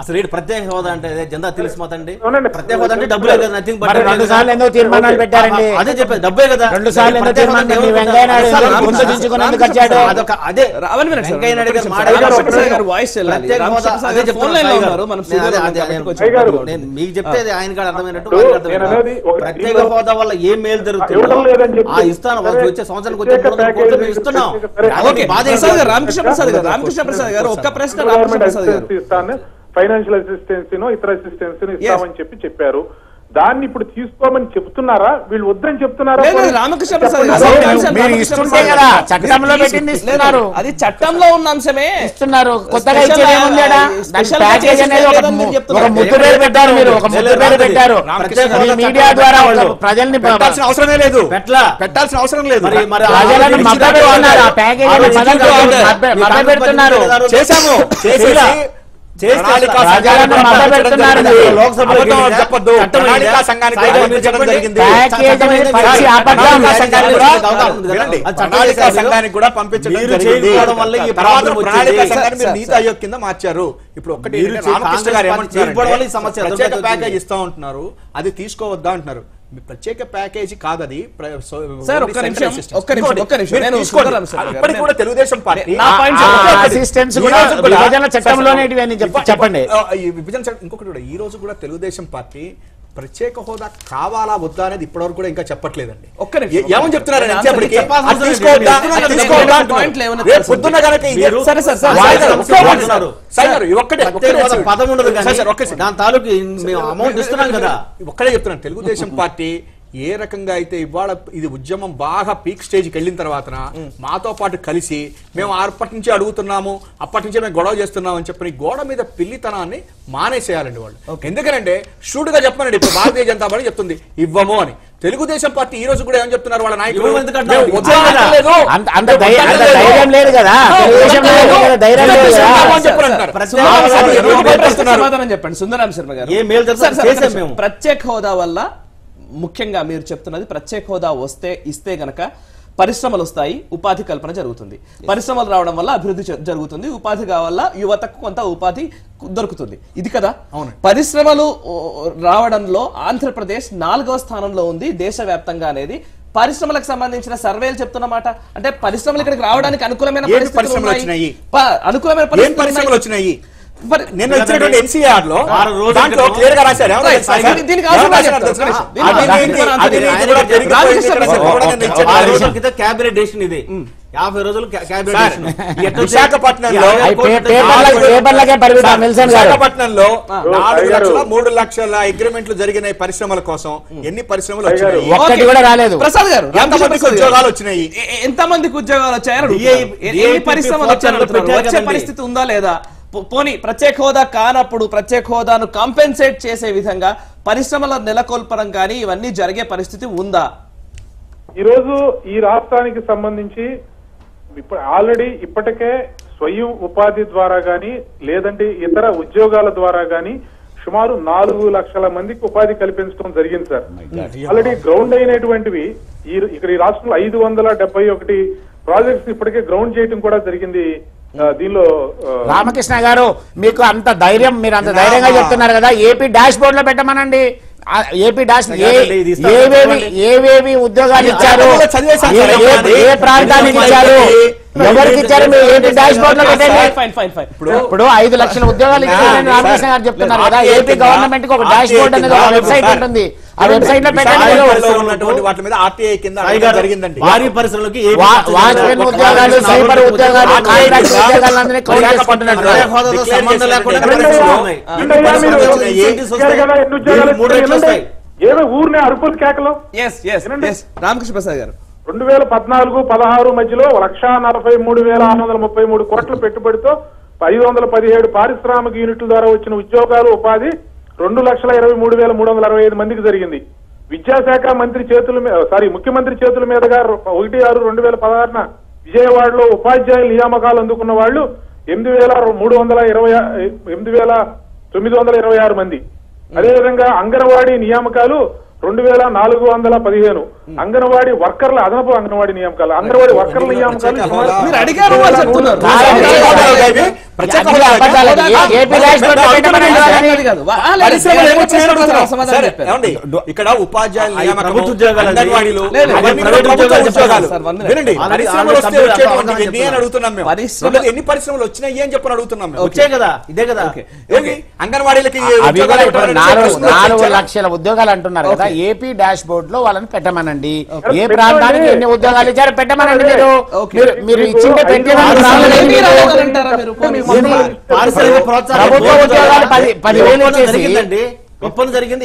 అసలు ఏంటి ప్రత్యేక హోదా అంటే అదే జెండా తెలిసి మాతండి అవునండి. ప్రత్యేక హోదా అంటే డబ్బులే కదా నథింగ్ మరి రెండు సార్లు ఎందుకు తీర్మానాలు పెట్టారండి అదే చెప్పేది డబ్బే కదా రెండు సార్లు ఎందుకు ప్రత్యేక హోదా తీర్మానం అంటే మీ వెంకయ్య నాయుడు ముందు దించుకొని ఎందుకు వచ్చాడు అదొక అదే రావని వినండి సార్. వెంకయ్య నాయుడు గారు ఒక్క మాట నిమిషం. గారు వాయిస్ వెళ్ళాలి. ప్రత్యేక హోదా అదే ఫోన్ సాయి గారు. ఉన్నారు. మనం నేను అదే- సీరియల్ అదే- కాబట్టి నేను- కొంచెం సాయి గారు. నేను మీకు చెప్పేది ఆయన కాదు అర్థమైనట్టు ప్రత్యేక హోదా వల్ల ఏం మేలు జరుగుతుందో ఇవ్వడం లేదని చెప్పి ఆ ఇస్తాను వచ్చే సంవత్సరానికి వచ్చే ఇస్తున్నాం? రామకృష్ణ ప్రసాద్ గారు రామకృష్ణ ప్రసాద్ గారు ఒక్క ప్రశ్న రామకృష్ణ ప్రసాద్ గారు ఫైనాన్షియల్ అసిస్టెన్స్ ఇతర అసిస్టెన్స్ ఇస్తామని చెప్పి చెప్పారు. దాన్ని ఇప్పుడు తీసుకోమని చెప్తున్నారా? వీళ్ళు వద్దని చెప్తున్నారా. చట్టంలో పెట్టింది ఇస్తున్నారు. అది చట్టంలో ఉన్న అంశమే. ఇస్తున్నారు. కొత్తగా పెట్టారు మీరు ఒక ముద్దు పేరు పెట్టారు. మీడియా ద్వారా ఒక ప్రజల్ని పెట్టాల్సిన అవసరమే లేదు. పెట్టాల్సిన అవసరం లేదు. మరి మరి ఆ ప్రజలను రోజు మభ్య పెడుతున్నారు. చేశాము. సంఘానికి కూడా పంపించడం జరిగింది. నీతి. ఆయోగ్ కింద మార్చారు. ఇప్పుడు ఒకటి రామకృష్ణ గారు ఏమంటున్నారు. ప్యాకేజ్ ఇస్తా ఉంటున్నారు అది తీసుకోవద్దా అంటున్నారు. ప్రత్యేక ప్యాకేజీ కాదది సార్, ఒక్క నిమిషం. ఒక్క నిమిషం, ఒక్క నిమిషం. నేను గారు, ఇప్పటికి కూడా తెలుగుదేశం పార్టీ చెప్పండి. అసిస్టెన్స్ కూడా విభజన చట్టంలోనే చెప్పండి చట్టం ఇంకొకటి కూడా ఈ రోజు కూడా తెలుగుదేశం పార్టీ ప్రత్యేక హోదా కావాలా వద్దా అనేది ఇప్పటివరకు కూడా ఇంకా చెప్పట్లేదండి. ఒక్క ఏమని నిమిషం. దాని తాలూకు అమౌంట్ ఇస్తున్నాం కదా. ఒక్కడే చెప్తున్నాను. తెలుగుదేశం పార్టీ ఏ రకంగా అయితే ఇవాళ ఇది ఉద్యమం బాగా పీక్ స్టేజ్కి వెళ్ళిన తర్వాత మాతో పాటు కలిసి మేము అప్పటి నుంచి అడుగుతున్నాము అప్పటి నుంచే మేము గొడవ చేస్తున్నాం అని చెప్పని గోడ మీద పిల్లితనాన్ని మానేసేయాలండి వాళ్ళు. ఎందుకనంటే షూట్గా చెప్పమనండి ఇప్పుడు భారతీయ జనతా పార్టీ చెప్తుంది ఇవ్వము అని. తెలుగుదేశం పార్టీ ఈ రోజు కూడా ఏం చెప్తున్నారు వాళ్ళ నాయకులు? చెప్పండి సుందరం శర్మ గారు. ప్రత్యేక హోదా వల్ల ముఖ్యంగా మీరు చెప్తున్నది ప్రత్యేక హోదా వస్తే ఇస్తే గనక పరిశ్రమలు వస్తాయి ఉపాధి కల్పన జరుగుతుంది. పరిశ్రమలు రావడం వల్ల అభివృద్ధి జరుగుతుంది ఉపాధి వల్ల యువతకు కొంత ఉపాధి దొరుకుతుంది. ఇది కదా? పరిశ్రమలు ఓ, రావడంలో ఆంధ్రప్రదేశ్ నాలుగవ స్థానంలో ఉంది దేశవ్యాప్తంగా అనేది. పరిశ్రమలకు సంబంధించిన సర్వేలు చెప్తున్నమాట అంటే పరిశ్రమలు ఇక్కడికి రావడానికి అనుకూలమైన పరిశ్రమలు. వచ్చినాయి? అనుకూలమైన పరిశ్రమలు. వచ్చినాయి? మరి- నిన్న ఇచ్చినటువంటి ఎన్సీఆర్లో దాంట్లో క్లియర్గా రాశారు. క్యాబినెట్ డెసిషన్ ఇది. యాభై రోజులు విశాఖపట్నంలో నాలుగు. లక్షల మూడు లక్షల అగ్రిమెంట్లు జరిగినాయి పరిశ్రమల కోసం ఎన్ని పరిశ్రమలు వచ్చినాయి. కూడా రాలేదు. ప్రసాద్ గారు ఎంతమందికి. ఉద్యోగాలు వచ్చినాయి? ఎ- ఎ- ఎంత మందికి ఉద్యోగాలు వచ్చాయని పరిశ్రమలు వచ్చే. పరిస్థితి ఉందా లేదా? పోనీ ప్రత్యేక హోదా కానప్పుడు ప్రత్యేక హోదాను కాంపెన్సేట్ చేసే విధంగా పరిశ్రమల నెలకొల్పడం కానీ ఇవన్నీ జరిగే పరిస్థితి ఉందా? ఈ రోజు ఈ రాష్ట్రానికి సంబంధించి ఇప్పుడు ఆల్రెడీ ఇప్పటికే స్వయం ఉపాధి ద్వారా గాని లేదంటే ఇతర ఉద్యోగాల ద్వారా గాని సుమారు నాలుగు లక్షల మందికి ఉపాధి కల్పించడం జరిగింది సార్. ఆల్రెడీ గ్రౌండ్ అయినటువంటివి ఈ ఇక్కడ ఈ రాష్ట్రంలో ఐదు వందల డెబ్బై ఒకటి ప్రాజెక్ట్స్ ఇప్పటికే గ్రౌండ్ చేయడం కూడా జరిగింది. దీనిలో రామకృష్ణ గారు మీకు అంత ధైర్యం మీరు అంత ధైర్యంగా చెప్తున్నారు కదా ఏపీ డాష్ బోర్డ్లో పెట్టమనండి ఏపీ డాష్ ఏవేవి. ఏవేవి ఉద్యోగాలు ఇచ్చారు ఏ ప్రాంతానికి ఇచ్చారు ఎవరికి ఇచ్చారు? మీరు ఏపీ డాష్ బోర్డ్లో పెట్టండి. ఇప్పుడు ఐదు లక్షల ఉద్యోగాలు ఇచ్చారని రామకృష్ణ గారు చెప్తున్నారు కదా ఏపీ గవర్నమెంట్కి ఒక డాష్ బోర్డ్ అనేది ఒక వెబ్సైట్ ఉంటుంది. ఆ వెబ్సైట్లో పెట్టండి. వాటి మీద ఆర్టీఐ కింద జరిగిందండి. పరిశ్రమలకి వాచ్మెన్. ఉద్యోగాలు సైబర్ ఉద్యోగాలు కాంట్రాక్ట్ ఉద్యోగాలందరినీ కౌంట్ చేసుకుంటున్నారు. మూడు ఏదో ఊరినే అరుపుల కేకలు. రామకృష్ణ ప్రసాద్ గారు రెండు వేల పద్నాలుగు పదహారు మధ్యలో లక్షా నలభై మూడు వేల ఆరు వందల ముప్పై మూడు కోట్ల పెట్టుబడితో ఐదు వందల పదిహేడు పారిశ్రామిక యూనిట్ల ద్వారా వచ్చిన ఉద్యోగాలు ఉపాధి రెండు లక్షల ఇరవై మూడు వేల మూడు వందల అరవై ఐదు మందికి జరిగింది. విద్యాశాఖ మంత్రి చేతుల మీద సారీ ముఖ్యమంత్రి చేతుల మీదుగా ఒకటి ఆరు రెండు వేల పదహారున విజయవాడలో ఉపాధ్యాయుల నియామకాలు అందుకున్న వాళ్ళు ఎనిమిది వేల మూడు వందల ఇరవై ఎనిమిది వేల తొమ్మిది వందల ఇరవై ఆరు మంది. అదేవిధంగా అంగన్వాడీ నియామకాలు రెండు వేల నాలుగు వందల పదిహేను అంగన్వాడీ వర్కర్ల అదనపు అంగన్వాడీ నియామకాలు. అంగన్వాడీ వర్కర్ల నియామకాలు ఏ-? ఇక్కడ ఉపాధ్యాయుల ఎన్ని పరిశ్రమలు వచ్చినాయి అని చెప్పని అడుగుతున్నాం వచ్చాయి కదా ఇదే కదా? అంగన్వాడీలకి నాలుగు? లక్షల ఉద్యోగాలు అంటున్నారు కదా ఏపీ డాష్ బోర్డ్లో వాళ్ళని పెట్టమనండి. ఏ. ప్రాంతానికి ఎన్ని ఉద్యోగాలు ఇచ్చారో పెట్టమనండి మీరు. మీరు మీరు ఇచ్చిందే ప్రభుత్వ ఉద్యోగాలు పది పదివేలు జరిగిందండి. ఒప్పందం జరిగింది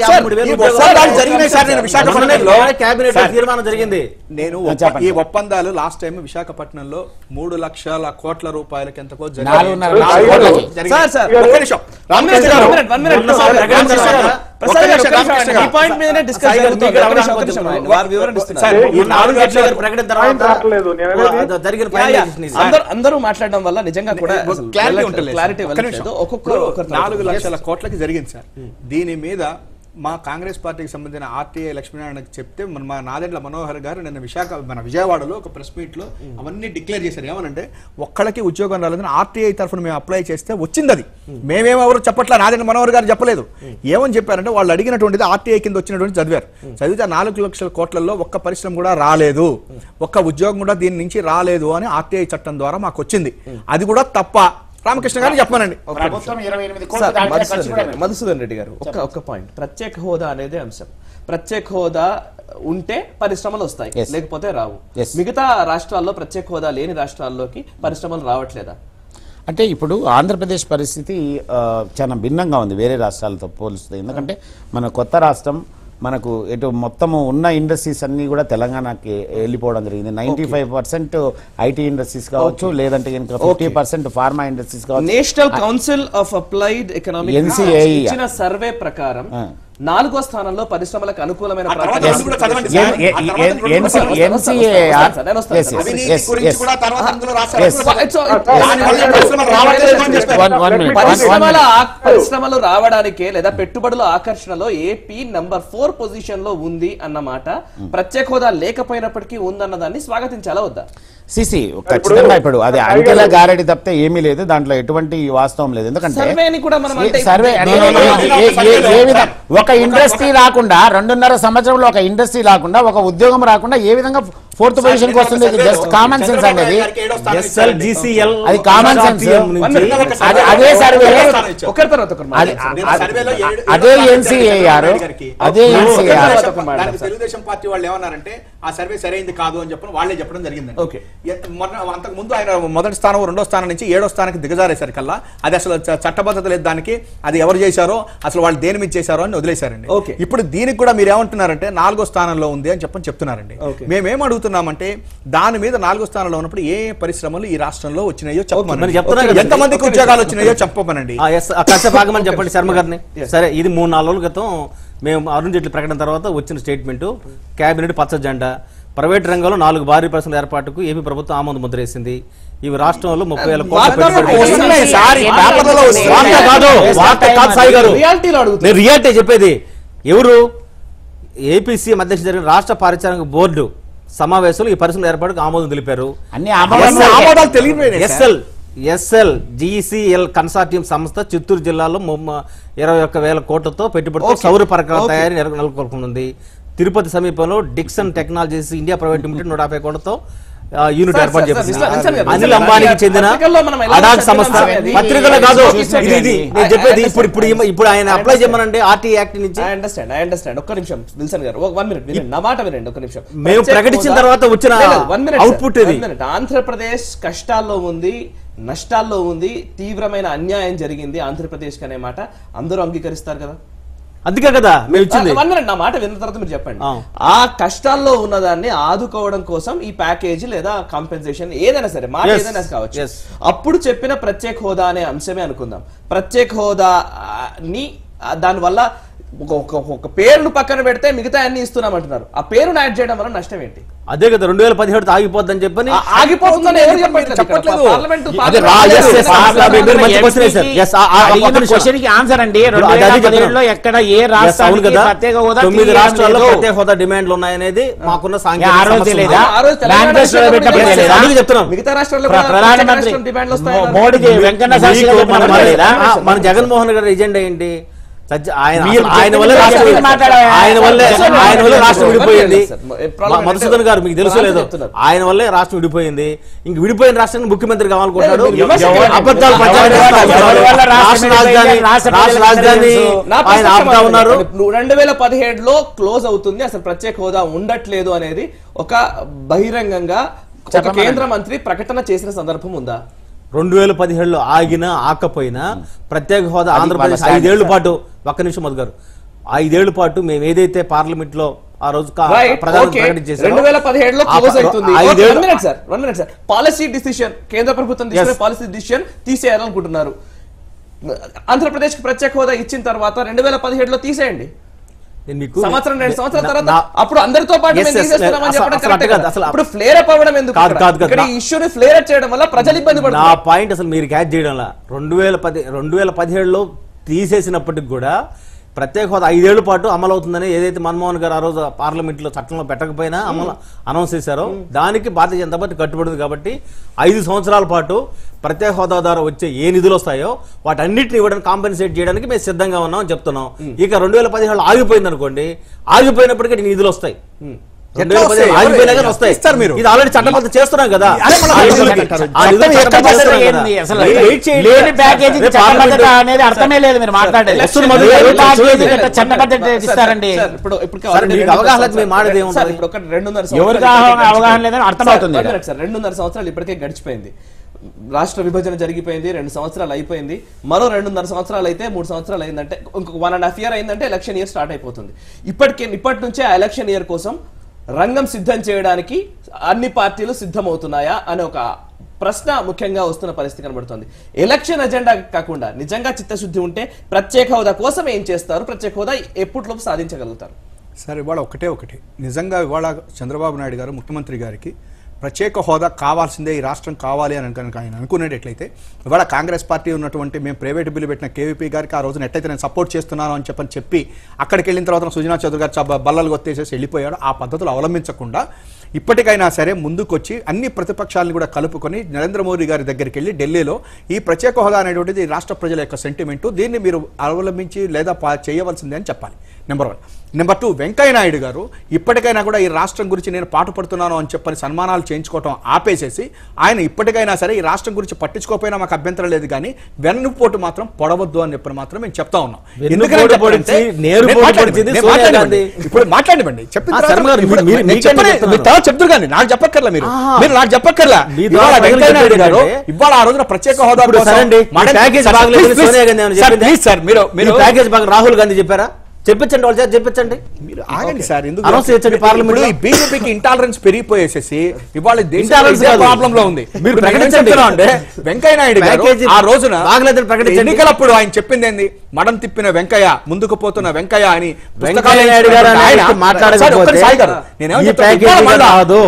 కేబినెట్ తీర్మానం జరిగింది. నేను. ఈ ఒప్పందాలు లాస్ట్ టైం విశాఖపట్నంలో మూడు లక్షల కోట్ల రూపాయలకి ఎంతకో అందరూ అందరూ మాట్లాడడం వల్ల నిజంగా కూడా క్లారిటీ ఉంటుంది క్లారిటీ ఒక్కొక్కరు నాలుగు లక్షల కోట్లకి జరిగింది సార్. దీని మీద మా కాంగ్రెస్ పార్టీకి సంబంధించిన ఆర్టీఐ లక్ష్మీనారాయణకి చెప్తే మన మా నాదెండ్ల మనోహర్ గారు నిన్న విశాఖ మన విజయవాడలో ఒక ప్రెస్ మీట్లో అవన్నీ డిక్లేర్ చేశారు. ఏమనంటే ఒక్కళ్ళకి ఉద్యోగం రాలేదని ఆర్టీఐ తరఫున మేము అప్లై చేస్తే వచ్చింది అది మేమేమెవరు చెప్పట్లా నాదెండ్ల మనోహర్ గారు చెప్పలేదు. ఏమని చెప్పారంటే వాళ్ళు అడిగినటువంటిది ఆర్టీఐ కింద వచ్చినటువంటి చదివారు. చదివితే నాలుగు లక్షల కోట్లలో ఒక్క పరిశ్రమ కూడా రాలేదు. ఒక్క ఉద్యోగం కూడా దీని నుంచి రాలేదు అని ఆర్టీఐ చట్టం ద్వారా మాకు వచ్చింది అది కూడా తప్ప. రామకృష్ణ గారు చెప్పమనండి. మధుసూదన్ రెడ్డి- మధుసూదన్ రెడ్డి గారు ఒక్క ఒక్క పాయింట్. ప్రత్యేక హోదా అనేది అంశం. ప్రత్యేక హోదా ఉంటే పరిశ్రమలు వస్తాయి. లేకపోతే రావు. మిగతా రాష్ట్రాల్లో ప్రత్యేక హోదా లేని రాష్ట్రాల్లోకి పరిశ్రమలు రావట్లేదా? అంటే ఇప్పుడు ఆంధ్రప్రదేశ్ పరిస్థితి చాలా భిన్నంగా ఉంది వేరే రాష్ట్రాలతో పోలిస్తే. ఎందుకంటే మన కొత్త రాష్ట్రం మనకు ఎటు మొత్తము ఉన్న ఇండస్ట్రీస్ అన్ని కూడా తెలంగాణకి వెళ్ళిపోవడం జరిగింది. Ninety five percent IT industries కావచ్చు లేదంటే ఫిఫ్టీ పర్సెంట్ ఫార్మా ఇండస్ట్రీస్ కావచ్చు. National council of applied economic survey ప్రకారం. నాలుగో స్థానంలో పరిశ్రమలకు అనుకూలమైన పరిశ్రమలు రావడానికే లేదా పెట్టుబడుల ఆకర్షణలో ఏపీ నంబర్ ఫోర్ పొజిషన్లో ఉంది అన్నమాట ప్రత్యేక హోదా లేకపోయినప్పటికీ ఉందన్న దాన్ని స్వాగతించాలా వద్దా? సిసి ఖచ్చితంగా ఇప్పుడు అది అంకెల గారెడి తప్పితే ఏమీ లేదు. దాంట్లో ఎటువంటి వాస్తవం లేదు. ఎందుకంటే సర్వేని కూడా మనం అంటే సర్వే ఒక ఇండస్ట్రీ రాకుండా రెండున్నర సంవత్సరంలో ఒక ఇండస్ట్రీ రాకుండా ఒక ఉద్యోగం రాకుండా ఏ విధంగా ఫోర్త్ పొజిషన్కి వస్తుంది జస్ట్ కామన్ సెన్స్ అండి అది కామన్ సెన్స్ అది అదే సర్వే అది ఎన్సీఏఆర్. అదే ఎన్సీఏఆర్ తెలుగుదేశం పా- దానికి తెలుగుదేశం పార్టీ వాళ్ళు ఏమన్నారంటే ఆ సర్వే సరైంది కాదు అని చెప్పి వాళ్ళే చెప్పడం జరిగిందండి. ఓకే. అంతకు ముందు ఆయన మొదటి స్థానం రెండో స్థానం నుంచి ఏడో స్థానానికి దిగజారేశారు కల్లా. అది అసలు చట్టబద్ధత లేదు దానికి. అది ఎవరు చేశారో అసలు వాళ్ళు దేని మీద చేశారో అని వదిలేశారండి. ఓకే. ఇప్పుడు దీనికి కూడా మీరు ఏమంటున్నారంటే నాలుగో స్థానంలో ఉంది అని చెప్పని చెప్తున్నారండి. ఓకే. మేమేం అడుగుతున్నామంటే దాని మీద నాలుగో స్థానంలో ఉన్నప్పుడు ఏ ఏ పరిశ్రమలు ఈ రాష్ట్రంలో వచ్చినాయో చెప్పమని చెప్తున్నా కదా. ఎంత మందికి ఉద్యోగాలు వచ్చినాయో చెప్పమనండి. ఆగమని చెప్పండి శర్మ గారిని. సరే ఇది మూడు నాలుగు రోజుల క్రితం మేము అరుణ్ జైట్లీ ప్రకటన తర్వాత వచ్చిన స్టేట్మెంట్ కేబినెట్ పచ్చ జెండా. ప్రైవేట్ రంగంలో నాలుగు భారీ పరిశ్రమల ఏర్పాటుకు ఏపీ ప్రభుత్వం ఆమోద ముద్ర వేసింది. ఇవి రాష్ట్రంలో ముప్పై వేల కోట్ల రియాలిటీ చెప్పేది ఎవరు? ఏపీసీ అధ్యక్షుడు జరిగిన రాష్ట్ర పారిశ్రామిక బోర్డు సమావేశంలో ఈ పరిశ్రమల ఏర్పాటుకు ఆమోదం తెలిపారు అన్ని ఆమోదాలు. S L S L G C L consortium సంస్థ చిత్తూరు జిల్లాలో ఇరవై ఒక్క వేల కోట్లతో పెట్టుబడితో. సౌర పరికరాల. తయారీ నెల- నెలకొల్పనుంది తిరుపతి సమీపంలో Dixon technologies India private limited నూట యాభై కోట్లతో యూనిట్ ఏర్పాటు చేసింది గారు, అనిల్. అంబానీకి చెందిన చదివినా సంస్థ పత్రికలో కాదు. ఇది ఇది నేను చెప్పేది ఇప్పుడు ఇప్పుడు. ఇప్పుడు ఆయన అప్లై. చేయమనండి ఆర్టీ యాక్ట్ నుంచి ఐ అండర్స్టాండ్ ఐ అండర్స్టాండ్ ఒక్క నిమిషం విల్సన్ గారు వన్ మినిట్ వినండి నా మాట వినండి ఒక్క నిమిషం మేము ప్రకటించిన తర్వాత వచ్చిన output ఇది. ఆంధ్రప్రదేశ్ కష్టాల్లో ఉంది నష్టాల్లో ఉంది తీవ్రమైన అన్యాయం జరిగింది ఆంధ్రప్రదేశ్ అనే మాట అందరూ అంగీకరిస్తారు కదా అందుకే కదా మేము ఇచ్చింది నా మాట విన్న తర్వాత మీరు చెప్పండి ఆ. కష్టాల్లో ఉన్నదాన్ని ఆదుకోవడం కోసం ఈ ప్యాకేజీ లేదా కాంపెన్సేషన్ ఏదైనా సరే మాట. ఏదైనా కావచ్చు. అప్పుడు చెప్పిన ప్రత్యేక హోదా అనే అంశమే అనుకుందాం ప్రత్యేక హోదా ని దానివల్ల ఒక ఒక- ఒక పేరును పక్కన పెడితే మిగతా అన్ని ఇస్తున్నామంటున్నారు. ఆ పేరును యాడ్ చేయడం వల్ల నష్టం ఏంటి? అదే కదా రెండు వేల పదిహేడు ఆగిపోద్దని చెప్పని ఆగిపోతుందని ఎవరు చెప్పట్లేదు ఆన్సర్ అండి. ఎక్కడ ఏ తొమ్మిది రాష్ట్రాల్లో. ప్రత్యేక హోదా డిమాండ్లు ఉన్నాయనేది మాకున్న. మిగతా రాష్ట్రాల్లో ప్రధానమంత్రి. మోడీకి వెంకన్న మన- జగన్మోహన్ గారి ఎజెండా ఏంటి? ఆయన వల్లే. ఆయన వల్లే ఆయన వల్లే రాష్ట్రం విడిపోయింది. మధుసూదన్ గారు మీకు తెలుసు లేదు. ఆయన వల్లే రాష్ట్రం విడిపోయింది. ఇంక విడిపోయిన రాష్ట్రానికి ముఖ్యమంత్రి చేయండి. అబద్ధాలు రాష్ట్రం రాజధాని? రాష్ట్ర ఆయన ఆపుతా. ఉన్నారు. నువ్వు రెండు వేల పదిహేడులో క్లోజ్ అవుతుంది. అసలు ప్రత్యేక హోదా ఉండట్లేదు అనేది ఒక బహిరంగంగా. కేంద్ర మంత్రి ప్రకటన చేసిన సందర్భం ఉందా? రెండు వేల పదిహేడులో ఆగినా ఆకపోయినా ప్రత్యేక హోదా ఆంధ్రప్రదేశ్ ఐదేళ్ళ పాటు ఒక్క నిమిషం మధు గారు. ఐదేళ్ళ పాటు మేము ఏదైతే పార్లమెంట్లో ఆ రోజు ఆ పాలసీ డిసిషన్ కేంద్ర ప్రభుత్వం తీసుకునే. పాలసీ డిసిషన్ తీసేయాలనుకుంటున్నారు. ఆంధ్రప్రదేశ్కి ప్రత్యేక హోదా ఇచ్చిన తర్వాత రెండు వేల పదిహేడులో తీసేయండి. నేను మీకు- సంవత్సరం రెండు సంవత్సరాల తర్వాత అప్పుడు అందరితో పాటు ఇప్పుడు ఫ్లేర్ అప్ అవ్వడం ఎందుకు ఇష్యూని ఫ్లేర్ అప్ చేయడం వల్ల ప్రజలు ఇబ్బంది నా పడుతున్నారు. పాయింట్ అసలు మీరు క్యాచ్ చేయడంలా. రెండు వేల పది రెండు వేల పదిహేడులో తీసేసినప్పటికి కూడా ప్రత్యేక హోదా ఐదేళ్ళ పాటు అమలు అవుతుందని ఏదైతే మన్మోహన్ గారు ఆ రోజు పార్లమెంట్లో చట్టంలో పెట్టకపోయినా అమలు అనౌన్స్ చేశారో దానికి భారతీయ జనతా పార్టీ కట్టుబడింది కాబట్టి ఐదు సంవత్సరాల పాటు ప్రత్యేక హోదా ద్వారా వచ్చే ఏ నిధులు వస్తాయో వాటన్నిటిని ఇవ్వడానికి కాంపెన్సేట్ చేయడానికి మేము సిద్ధంగా ఉన్నాం అని చెప్తున్నాం ఇక రెండు వేల పదిహేడులో ఆగిపోయింది అనుకోండి ఆగిపోయినప్పటికీ నిధులు వస్తాయి. ఇస్తారు మీరు? ఇది ఆల్రెడీ చట్టబద్ధ చేస్తున్నాం కదా. అనేది అర్థమే లేదు మీరు మాట్లాడేది. అవగాహన లేదని అర్థమవుతుంది రెండున్నర సంవత్సరాలు ఇప్పటికే గడిచిపోయింది. రాష్ట్ర విభజన జరిగిపోయింది రెండు సంవత్సరాలు అయిపోయింది. మరో రెండున్నర సంవత్సరాలు అయితే మూడు సంవత్సరాలు అయిందంటే ఇంకొక వన్ అండ్ హాఫ్ ఇయర్ అయిందంటే ఎలక్షన్ ఇయర్ స్టార్ట్ అయిపోతుంది. ఇప్పటికే ఇప్పటి నుంచే ఆ ఎలక్షన్ ఇయర్ కోసం రంగం సిద్ధం చేయడానికి అన్ని పార్టీలు సిద్ధమవుతున్నాయా అనే ఒక ప్రశ్న ముఖ్యంగా వస్తున్న పరిస్థితి కనబడుతుంది. ఎలక్షన్ అజెండా కాకుండా నిజంగా చిత్తశుద్ధి ఉంటే ప్రత్యేక హోదా కోసం ఏం చేస్తారు? ప్రత్యేక హోదా ఎప్పటిలోపు సాధించగలుగుతారు? సార్ ఇవాళ ఒకటే ఒకటి. నిజంగా ఇవాళ చంద్రబాబు నాయుడు గారు ముఖ్యమంత్రి గారికి ప్రత్యేక హోదా కావాల్సిందే ఈ రాష్ట్రం కావాలి అని కనుక ఆయన అనుకునేటట్లయితే ఇవాళ కాంగ్రెస్ పార్టీ ఉన్నటువంటి మేము ప్రైవేట్ బిల్లు పెట్టిన కేవీపీ గారికి ఆ రోజున ఎట్లయితే నేను సపోర్ట్ చేస్తున్నాను అని చెప్పని చెప్పి అక్కడికి వెళ్ళిన తర్వాత సుజనా చౌదరి గారు బల్లలు కొత్తేసేసి వెళ్ళిపోయాడు. ఆ పద్ధతులు అవలంబించకుండా ఇప్పటికైనా సరే ముందుకొచ్చి అన్ని ప్రతిపక్షాలను కూడా కలుపుకొని నరేంద్ర మోదీ గారి దగ్గరికి వెళ్ళి ఢిల్లీలో ఈ ప్రత్యేక హోదా అనేటువంటిది ఈ రాష్ట్ర ప్రజల యొక్క సెంటిమెంటు దీన్ని మీరు అవలంబించి లేదా పా- చేయవలసిందే అని చెప్పాలి. Number one number two Venkaiah Naidu garu ఇప్పటికైనా కూడా ఈ రాష్ట్రం గురించి నేను పాటుపడుతున్నాను అని చెప్పని సన్మానాలు చేయించుకోవటం ఆపేసేసి ఆయన ఇప్పటికైనా సరే ఈ రాష్ట్రం గురించి పట్టించుకోకపోయినా మాకు అభ్యంతరం లేదు కానీ వెన్నుపోటు మాత్రం పొడవద్దు అని చెప్పని మాత్రం మేము చెప్తా ఉన్నాం. గాంధీ. ఇప్పుడు తర్వాత చెప్తారు కానీ నాకు చెప్పక్కర్లా మీరు. మీరు నాకు చెప్పక్కర్లా. మీ ఇవాళ ద్వారా వెంకయ్య నాయుడు గారు ఇవాళ ఆ రోజున ప్రత్యేక హోదా సోనియా గాంధీ మీరు బాగా రాహుల్ గాంధీ చెప్పారా? చెప్పించండి వాళ్ళు చేత చెప్పించండి. మీరు ఆగండి సార్ ఎందుకు అనౌన్స్ చేయొచ్చండి పార్లమెంట్ ఇప్పుడు ఈ బీజేపీకి ఇంటాలరెన్స్ పెరిగిపోయేసేసి ఇవాళ. ప్రాబ్లం లో ఉంది. మీరు ప్రకటించండి. అంటే వెంకయ్య నాయుడు గారు ఆ రోజున బాగలేదని ప్రకటించండి. ఎన్నికలప్పుడు ఆయన చెప్పింది ఏంది? మడం తిప్పిన వెంకయ్య ముందుకు పోతున్న వెంకయ్య అని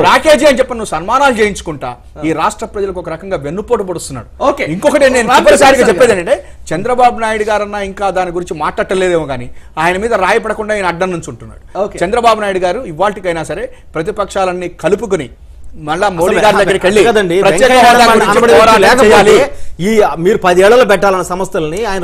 ప్యాకేజీ అని చెప్పి నువ్వు సన్మానాలు చేయించుకుంటా. ఈ రాష్ట్ర ప్రజలకు ఒక రకంగా వెన్నుపోటు పొడుస్తున్నాడు. ఓకే. ఇంకొకటి నేను చెప్పేది ఏంటంటే చంద్రబాబు నాయుడు గారన్నా ఇంకా దాని గురించి మాట్లాడలేదేమో కానీ ఆయన మీద రాయపడకుండా ఆయన అడ్డం నుంచి ఉంటున్నాడు. ఓకే. చంద్రబాబు నాయుడు గారు ఇవాళకైనా సరే ప్రతిపక్షాలన్నీ కలుపుకుని మళ్ళా మోడీ గారి దగ్గరికి వెళ్ళి. ఈ మీరు పది ఏళ్ళలో పెట్టాలన్న సంస్థల్ని ఆయన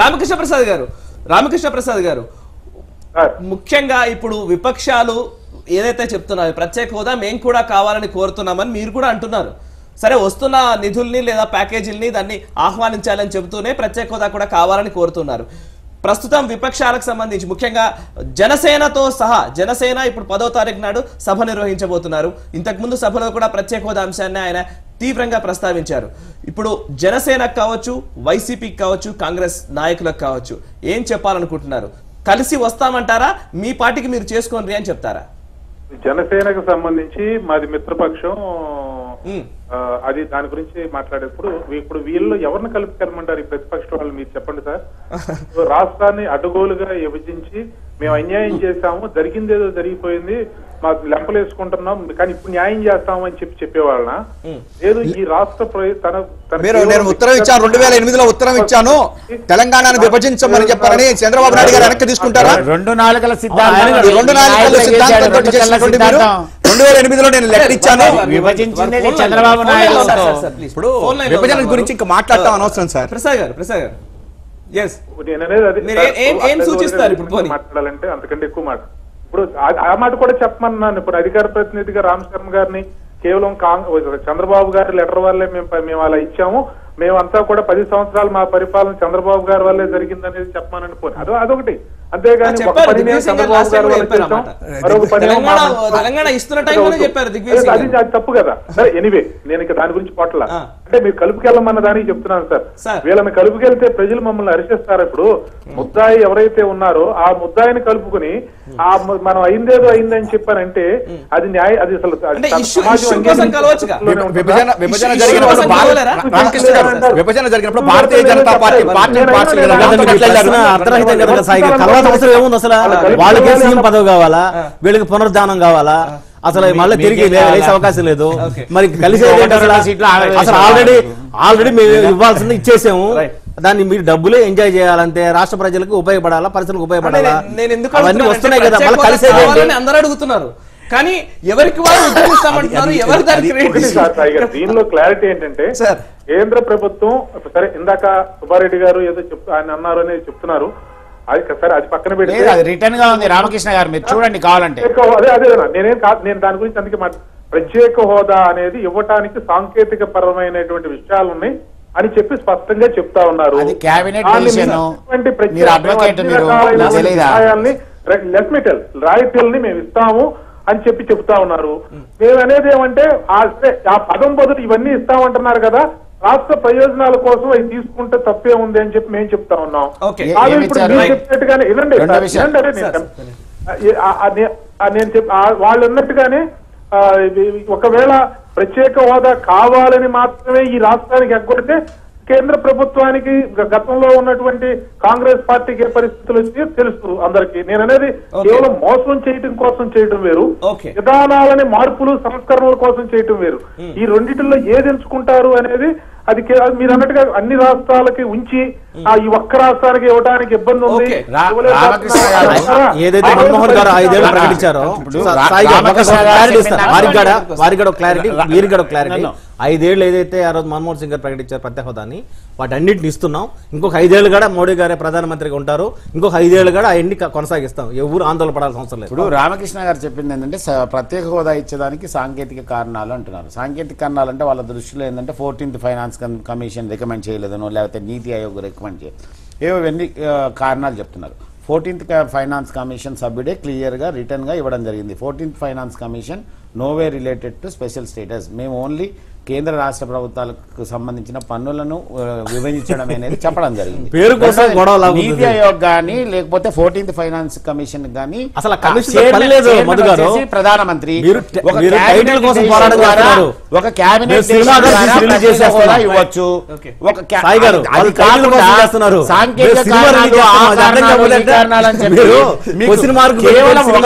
రామకృష్ణ ప్రసాద్ గారు రామకృష్ణ ప్రసాద్ గారు సార్, ముఖ్యంగా ఇప్పుడు విపక్షాలు ఏదైతే చెప్తున్నారో ప్రత్యేక హోదా మేము కూడా కావాలని కోరుతున్నామని మీరు కూడా అంటున్నారు. సరే వస్తున్న నిధుల్ని లేదా ప్యాకేజీల్ని దాన్ని ఆహ్వానించాలని చెబుతూనే ప్రత్యేక హోదా కూడా కావాలని కోరుతున్నారు. ప్రస్తుతం విపక్షాలకు సంబంధించి ముఖ్యంగా జనసేనతో సహా జనసేన ఇప్పుడు పదో తారీఖు నాడు సభ నిర్వహించబోతున్నారు. ఇంతకుముందు సభలో కూడా ప్రత్యేక హోదా అంశాన్ని ఆయన తీవ్రంగా ప్రస్తావించారు. ఇప్పుడు జనసేనకు కావచ్చు వైసీపీకి కావచ్చు కాంగ్రెస్ నాయకులకు కావచ్చు ఏం చెప్పాలనుకుంటున్నారు? కలిసి వస్తామంటారా? మీ పార్టీకి మీరు చేసుకోండి అని చెప్తారా? జనసేనకు సంబంధించి మాది మిత్రపక్షం అది దాని గురించి మాట్లాడేప్పుడు ఇప్పుడు వీళ్ళు ఎవరిని కలుపుకెళ్ళమంటారు ఈ ప్రతిపక్ష వాళ్ళు? మీరు చెప్పండి సార్. రాష్ట్రాన్ని అడ్డగోలుగా విభజించి మేము అన్యాయం చేశాము జరిగిందేదో జరిగిపోయింది మాకు లెంపలు వేసుకుంటున్నాం కానీ ఇప్పుడు న్యాయం చేస్తాము అని చెప్పి చెప్పేవాళ్ళ లేదు ఈ రాష్ట్ర ప్ర- తన తన మీరు నేను ఉత్తరం ఇచ్చాను రెండు వేల ఎనిమిదిలో ఉత్తరం ఇచ్చాను. తెలంగాణను విభజించమని చెప్పారని చంద్రబాబు నాయుడు గారు వెనక్కి తీసుకుంటారా? రెండు నాలుగల ఈ సిద్ధాంతం రెండు నాలుగు మీరు రెండు వేల ఎనిమిదిలో నేను లెక్క ఇచ్చాను. చంద్రబాబు నాయుడు ఉన్నారు సార్, సార్, ప్లీజ్. ఇప్పుడు ఫోన్ లైన్లో విభజన. గురించి ఇంకా మాట్లాడటం అనవసరం సార్. ప్రసాద్ గారు ప్రసాద్ గారు. ఎస్ నేను అనేది అది. మీరు ఏ- ఏం- ఏం సూచిస్తారు ఇప్పుడు పోనీ? మాట్లాడాలంటే అంతకంటే ఎక్కువ మాట. ఇప్పుడు ఆ- మాట కూడా చెప్పమన్నాను. ఇప్పుడు అధికార ప్రతినిధిగా రామ్ శర్మ గారిని కేవలం కాంగ్రెస్ చంద్రబాబు గారి లెటర్ వల్లే మేము మేము అలా ఇచ్చాము. మేమంతా కూడా పది సంవత్సరాలు మా పరిపాలన చంద్రబాబు గారి వల్లే జరిగిందనేది చెప్పమని పోనీ. అదో అదొకటి. అంతేగాని తెలంగాణ ఇస్తున్న చెప్పారు అది తప్పు కదా. సరే ఎనివే నేను ఇక దాని గురించి పోట్ల. అంటే మీరు కలుపుకెళ్ళమన్న దానికి చెప్తున్నాను సార్. వీళ్ళని కలుపుకెళ్తే ప్రజలు మమ్మల్ని అరిచేస్తారు ఇప్పుడు. ముద్దాయి ఎవరైతే ఉన్నారో ఆ ముద్దాయిని కలుపుకుని ఆ మనం అయిందేదో అయిందని చెప్పానంటే అది న్యాయ అది అసలు విభజన జరిగినప్పుడు భారతీయ జనతా పార్టీ పార్టీ కలవాల్సిన అవసరం ఏముంది అసలు? వాళ్ళకి సీఎం పదవి కావాలా? వీళ్ళకి పునరుద్ధానం కావాలా? అసలు మళ్ళీ తిరిగి? వేసే అవకాశం లేదు. మరి కలిసి అసలు? ఆల్రెడీ ఆల్రెడీ మేము ఇవ్వాల్సింది ఇచ్చేసాము. దాన్ని మీరు డబ్బులే ఎంజాయ్ చేయాలంటే రాష్ట్ర ప్రజలకు ఉపయోగపడాలా? పరిస్థితులకు ఉపయోగపడాలా? నేను- ఎందుకు అవన్నీ వస్తున్నాయి కదా మళ్ళీ? కావాలని అందరూ అడుగుతున్నారు. కానీ ఎవరికి వారు ఎవరు గారు, దీనిలో క్లారిటీ ఏంటంటే. కేంద్ర ప్రభుత్వం సరే ఇందాక సుబ్బారెడ్డి గారు ఏదో చెప్తూ ఆయన అన్నారు అనేది చెప్తున్నారు. అది సరే అది పక్కన అది రిటర్న్గా ఉంది రామకృష్ణ గారు మీరు చూడండి కావాలంటే. అదే అదే. నేనేం కాదు నేను దాని గురించి అందుకే ప్రత్యేక హోదా అనేది ఇవ్వటానికి సాంకేతిక పరమైనటువంటి విషయాలు ఉన్నాయి అని చెప్పి స్పష్టంగా చెప్తా ఉన్నారు. tell, రాయితీల్ని మేము ఇస్తాము అని చెప్పి చెప్తా ఉన్నారు. మేము. అనేది ఏమంటే ఆ పదం బదులు ఇవన్నీ ఇస్తామంటున్నారు కదా రాష్ట్ర ప్రయోజనాల కోసం అవి తీసుకుంటే తప్పే ఉంది అని చెప్పి మేము చెప్తా ఉన్నాం. ఇప్పుడు? మీరు చెప్పినట్టుగానే అదే నేను చెప్- వాళ్ళు ఉన్నట్టుగానే ఆ, ఇది ఒకవేళ ప్రత్యేక హోదా కావాలని మాత్రమే ఈ రాష్ట్రానికి ఎగ్గొడితే కేంద్ర ప్రభుత్వానికి గతంలో ఉన్నటువంటి కాంగ్రెస్ పార్టీకి ఏ పరిస్థితులు వచ్చి తెలుసు అందరికి. నేను అనేది. కేవలం మోసం చేయటం కోసం చేయటం వేరు. విధానాలని మార్పులు సంస్కరణల కోసం చేయటం వేరు. ఈ రెండిటిలో ఏది ఎంచుకుంటారు అనేది అది మీరు అన్నట్టుగా అన్ని రాష్ట్రాలకి ఉంచి ఆ ఈ ఒక్క రాష్ట్రానికి ఇవ్వడానికి ఇబ్బంది ఉంది? ఏదైతే ఆ మన్మోహన్ గారు ఐదేళ్ళు ప్రకటించారో ఇప్పుడు క్లారిటీ ఇస్తారు చెప్పిన వారికి కూడా దాంట్లో వారికి కూడా క్లారిటీ వీరికి కూడా క్లారిటీ నన్ను. ఐదేళ్ళు ఏదైతే ఆ రోజు మన్మోహన్ సింగ్ గారు ప్రకటించారు ప్రత్యేక హోదాని వాటి అన్నింటిని ఇస్తున్నాం. ఇంకొక ఐదేళ్ళు కూడా మోడీ గారే ప్రధానమంత్రిగా ఉంటారు. ఇంకొక ఐదేళ్ళు కూడా అవన్నీ కొనసాగిస్తాం. ఎవరు ఆందోళన పడాల్సిన అవసరం లేదు. ఇప్పుడు రామకృష్ణ గారు చెప్పింది ఏంటంటే ప్రత్యేక హోదా ఇచ్చేదానికి సాంకేతిక కారణాలు అంటున్నారు. సాంకేతిక కారణాలు అంటే వాళ్ళ దృష్టిలో ఏంటంటే ఫోర్టీన్త్ ఫైనాన్స్ కమిషన్ రికమెండ్ చేయలేదనో లేకపోతే నీతి ఆయోగ్ రికమెండ్ చేయలేదు ఏవో ఇవన్నీ కారణాలు చెప్తున్నారు. ఫోర్టీన్త్ ఫైనాన్స్ కమిషన్ సభ్యుడే క్లియర్గా రిటర్న్గా ఇవ్వడం జరిగింది. Fourteenth finance commission no way related to special status. మేము ఓన్లీ కేంద్ర రాష్ట్ర ప్రభుత్వాలకు సంబంధించిన పన్నులను విభజించడం అనేది చెప్పడం జరిగింది. పేరు కోసం. నీతి ఆయోగ్ గానీ లేకపోతే ఫోర్టీన్త్ ఫైనాన్స్ కమిషన్ గానీ అసలు ప్రధానమంత్రి ఒక. హోదా ఇవ్వచ్చు. ఒక ఒకటే-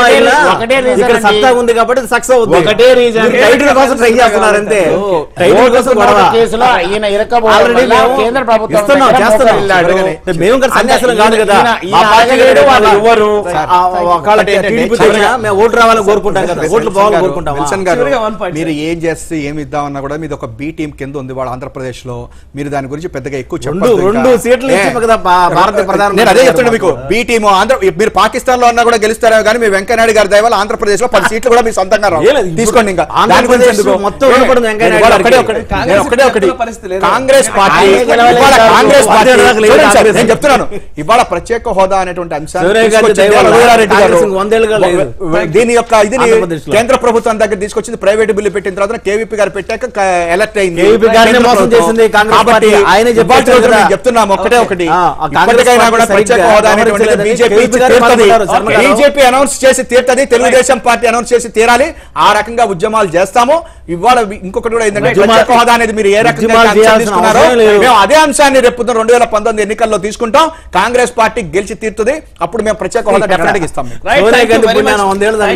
అయినా ఒకటే టైటిల్ కోసం ట్రై చేస్తున్నారు అంతే. కేసులో ఈయన కేంద్ర ప్రభుత్వం. మేము సన్యాసులం కాదు కదా. ఇవ్వరు. మేము రావాలని కోరుకుంటాం కదా. ఓట్లు పోవాలని మీరు. ఏం చేస్తే ఏమి ఇద్దామన్నా కూడా మీది ఒక బి టీం కింద ఉంది వాళ్ళ ఆంధ్రప్రదేశ్లో మీరు దాని గురించి పెద్దగా ఎక్కువ ఇంకా. రెండు సీట్లు భారత నేను అదే చెప్తున్నా మీకు. బి టీం ఆంధ్ర మీరు పాకిస్తాన్లో అన్నా కూడా గెలుస్తారో కానీ మీ వెంకయ్యనాయుడు గారి దయవల్ల ఆంధ్రప్రదేశ్లో పది సీట్లు కూడా మీ సొంతంగా రావు. తీసుకోండి ఇంకా. ఆంధ్రప్రదేశ్? మొత్తం ఒకటే ఒకటి కాంగ్రెస్ పార్టీ. కాంగ్రెస్. నేను చెప్తున్నాను ఇవాళ ప్రత్యేక హోదా అనేటువంటి అంశాన్ని. దీని యొక్క ఇది. కేంద్ర ప్రభుత్వం దగ్గర తీసుకొచ్చింది ప్రైవేట్ బిల్లు పెట్టిన తర్వాత కేవీపీ గారు పెట్టాక ఎలక్ట్ అయింది కేవీపీ గారినే కేంద్ర మోసం ప్రభుత్వం. చేసింది కాంగ్రెస్ కాబట్టి పార్టీ. ఆయనే ఇవాళ చెప్పారు రోజున కదా. మేము చెప్తున్నాం ఒకటే. ఒకటి ఇప్పటికైనా కూడా ప్రత్యేక హోదా బీజేపీ. బీజేపీ అనౌన్స్ చేసి తీరుతుంది తెలుగుదేశం పార్టీ అనౌన్స్ చేసి తీరాలి ఆ రకంగా ఉద్యమాలు చేస్తాము ఇవాళ ఇంకొకటి కూడా ప్రత్యేక హోదా అనేది మీరు ఏ రకంగా. మేము అదే అంశాన్ని రేపు రెండు వేల పంతొమ్మిది ఎన్నికల్లో తీసుకుంటాం. కాంగ్రెస్ పార్టీ గెలిచి తీరుతుంది. అప్పుడు మేము ప్రత్యేక హోదా డెఫినెట్గా ఇస్తాం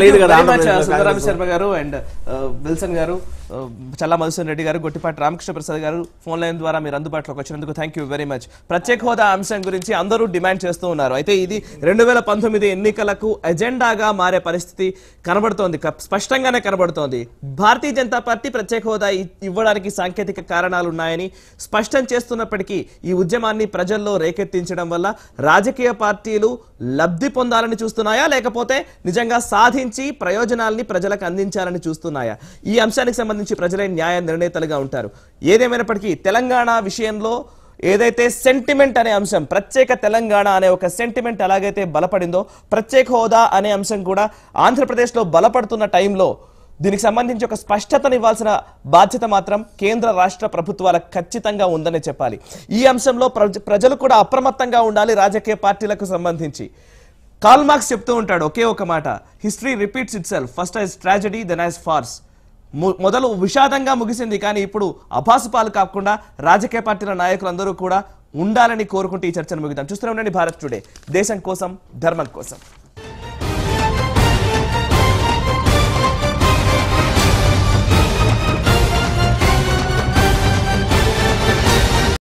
లేదు కదా. శర్మ గారు అండ్ విల్సన్ గారు. uh, చల్లా మధుసూన్ రెడ్డి గారు గొట్టిపాటి రామకృష్ణ ప్రసాద్ గారు ఫోన్ లైన్ ద్వారా మీరు అందుబాటులోకి వచ్చినందుకు థ్యాంక్ యూ వెరీ మచ్ ప్రత్యేక హోదా అంశం గురించి అందరూ డిమాండ్ చేస్తూ ఉన్నారు. అయితే ఇది రెండు వేల పంతొమ్మిది ఎన్నికలకు ఎజెండాగా మారే పరిస్థితి కనబడుతోంది. స్పష్టంగానే కనబడుతోంది. భారతీయ జనతా పార్టీ ప్రత్యేక హోదా ఇవ్వడానికి సాంకేతిక కారణాలు ఉన్నాయని స్పష్టం చేస్తున్నప్పటికీ ఈ ఉద్యమాన్ని ప్రజల్లో రేకెత్తించడం వల్ల రాజకీయ పార్టీలు లబ్ధి పొందాలని చూస్తున్నాయా? లేకపోతే నిజంగా సాధించి ప్రయోజనాల్ని ప్రజలకు అందించాలని చూస్తున్నాయా? ఈ అంశానికి సంబంధించి ప్రజలే న్యాయ నిర్ణేతలుగా ఉంటారు. ఏదేమైనప్పటికీ తెలంగాణ విషయంలో ఏదైతే సెంటిమెంట్ అనే అంశం ప్రత్యేక తెలంగాణ అనే ఒక సెంటిమెంట్ ఎలాగైతే బలపడిందో ప్రత్యేక హోదా అనే అంశం కూడా ఆంధ్రప్రదేశ్లో బలపడుతున్న టైంలో దీనికి సంబంధించి ఒక స్పష్టతనివ్వాల్సిన బాధ్యత మాత్రం కేంద్ర రాష్ట్ర ప్రభుత్వాలకు ఖచ్చితంగా ఉందని చెప్పాలి. ఈ అంశంలో ప్రజలు కూడా అప్రమత్తంగా ఉండాలి రాజకీయ పార్టీలకు సంబంధించి. కాల్ మార్క్స్ చెప్తూ ఉంటాడు ఒకే ఒక మాట history repeats itself first as tragedy then as farce మొదలు విషాదంగా ముగిసింది. కానీ ఇప్పుడు అభాసుపాలు కాకుండా రాజకీయ పార్టీల నాయకులందరూ కూడా ఉండాలని కోరుకుంటూ ఈ చర్చను ముగిద్దాం. చూస్తూనే ఉండండి భారత్ టుడే. దేశం కోసం ధర్మం కోసం.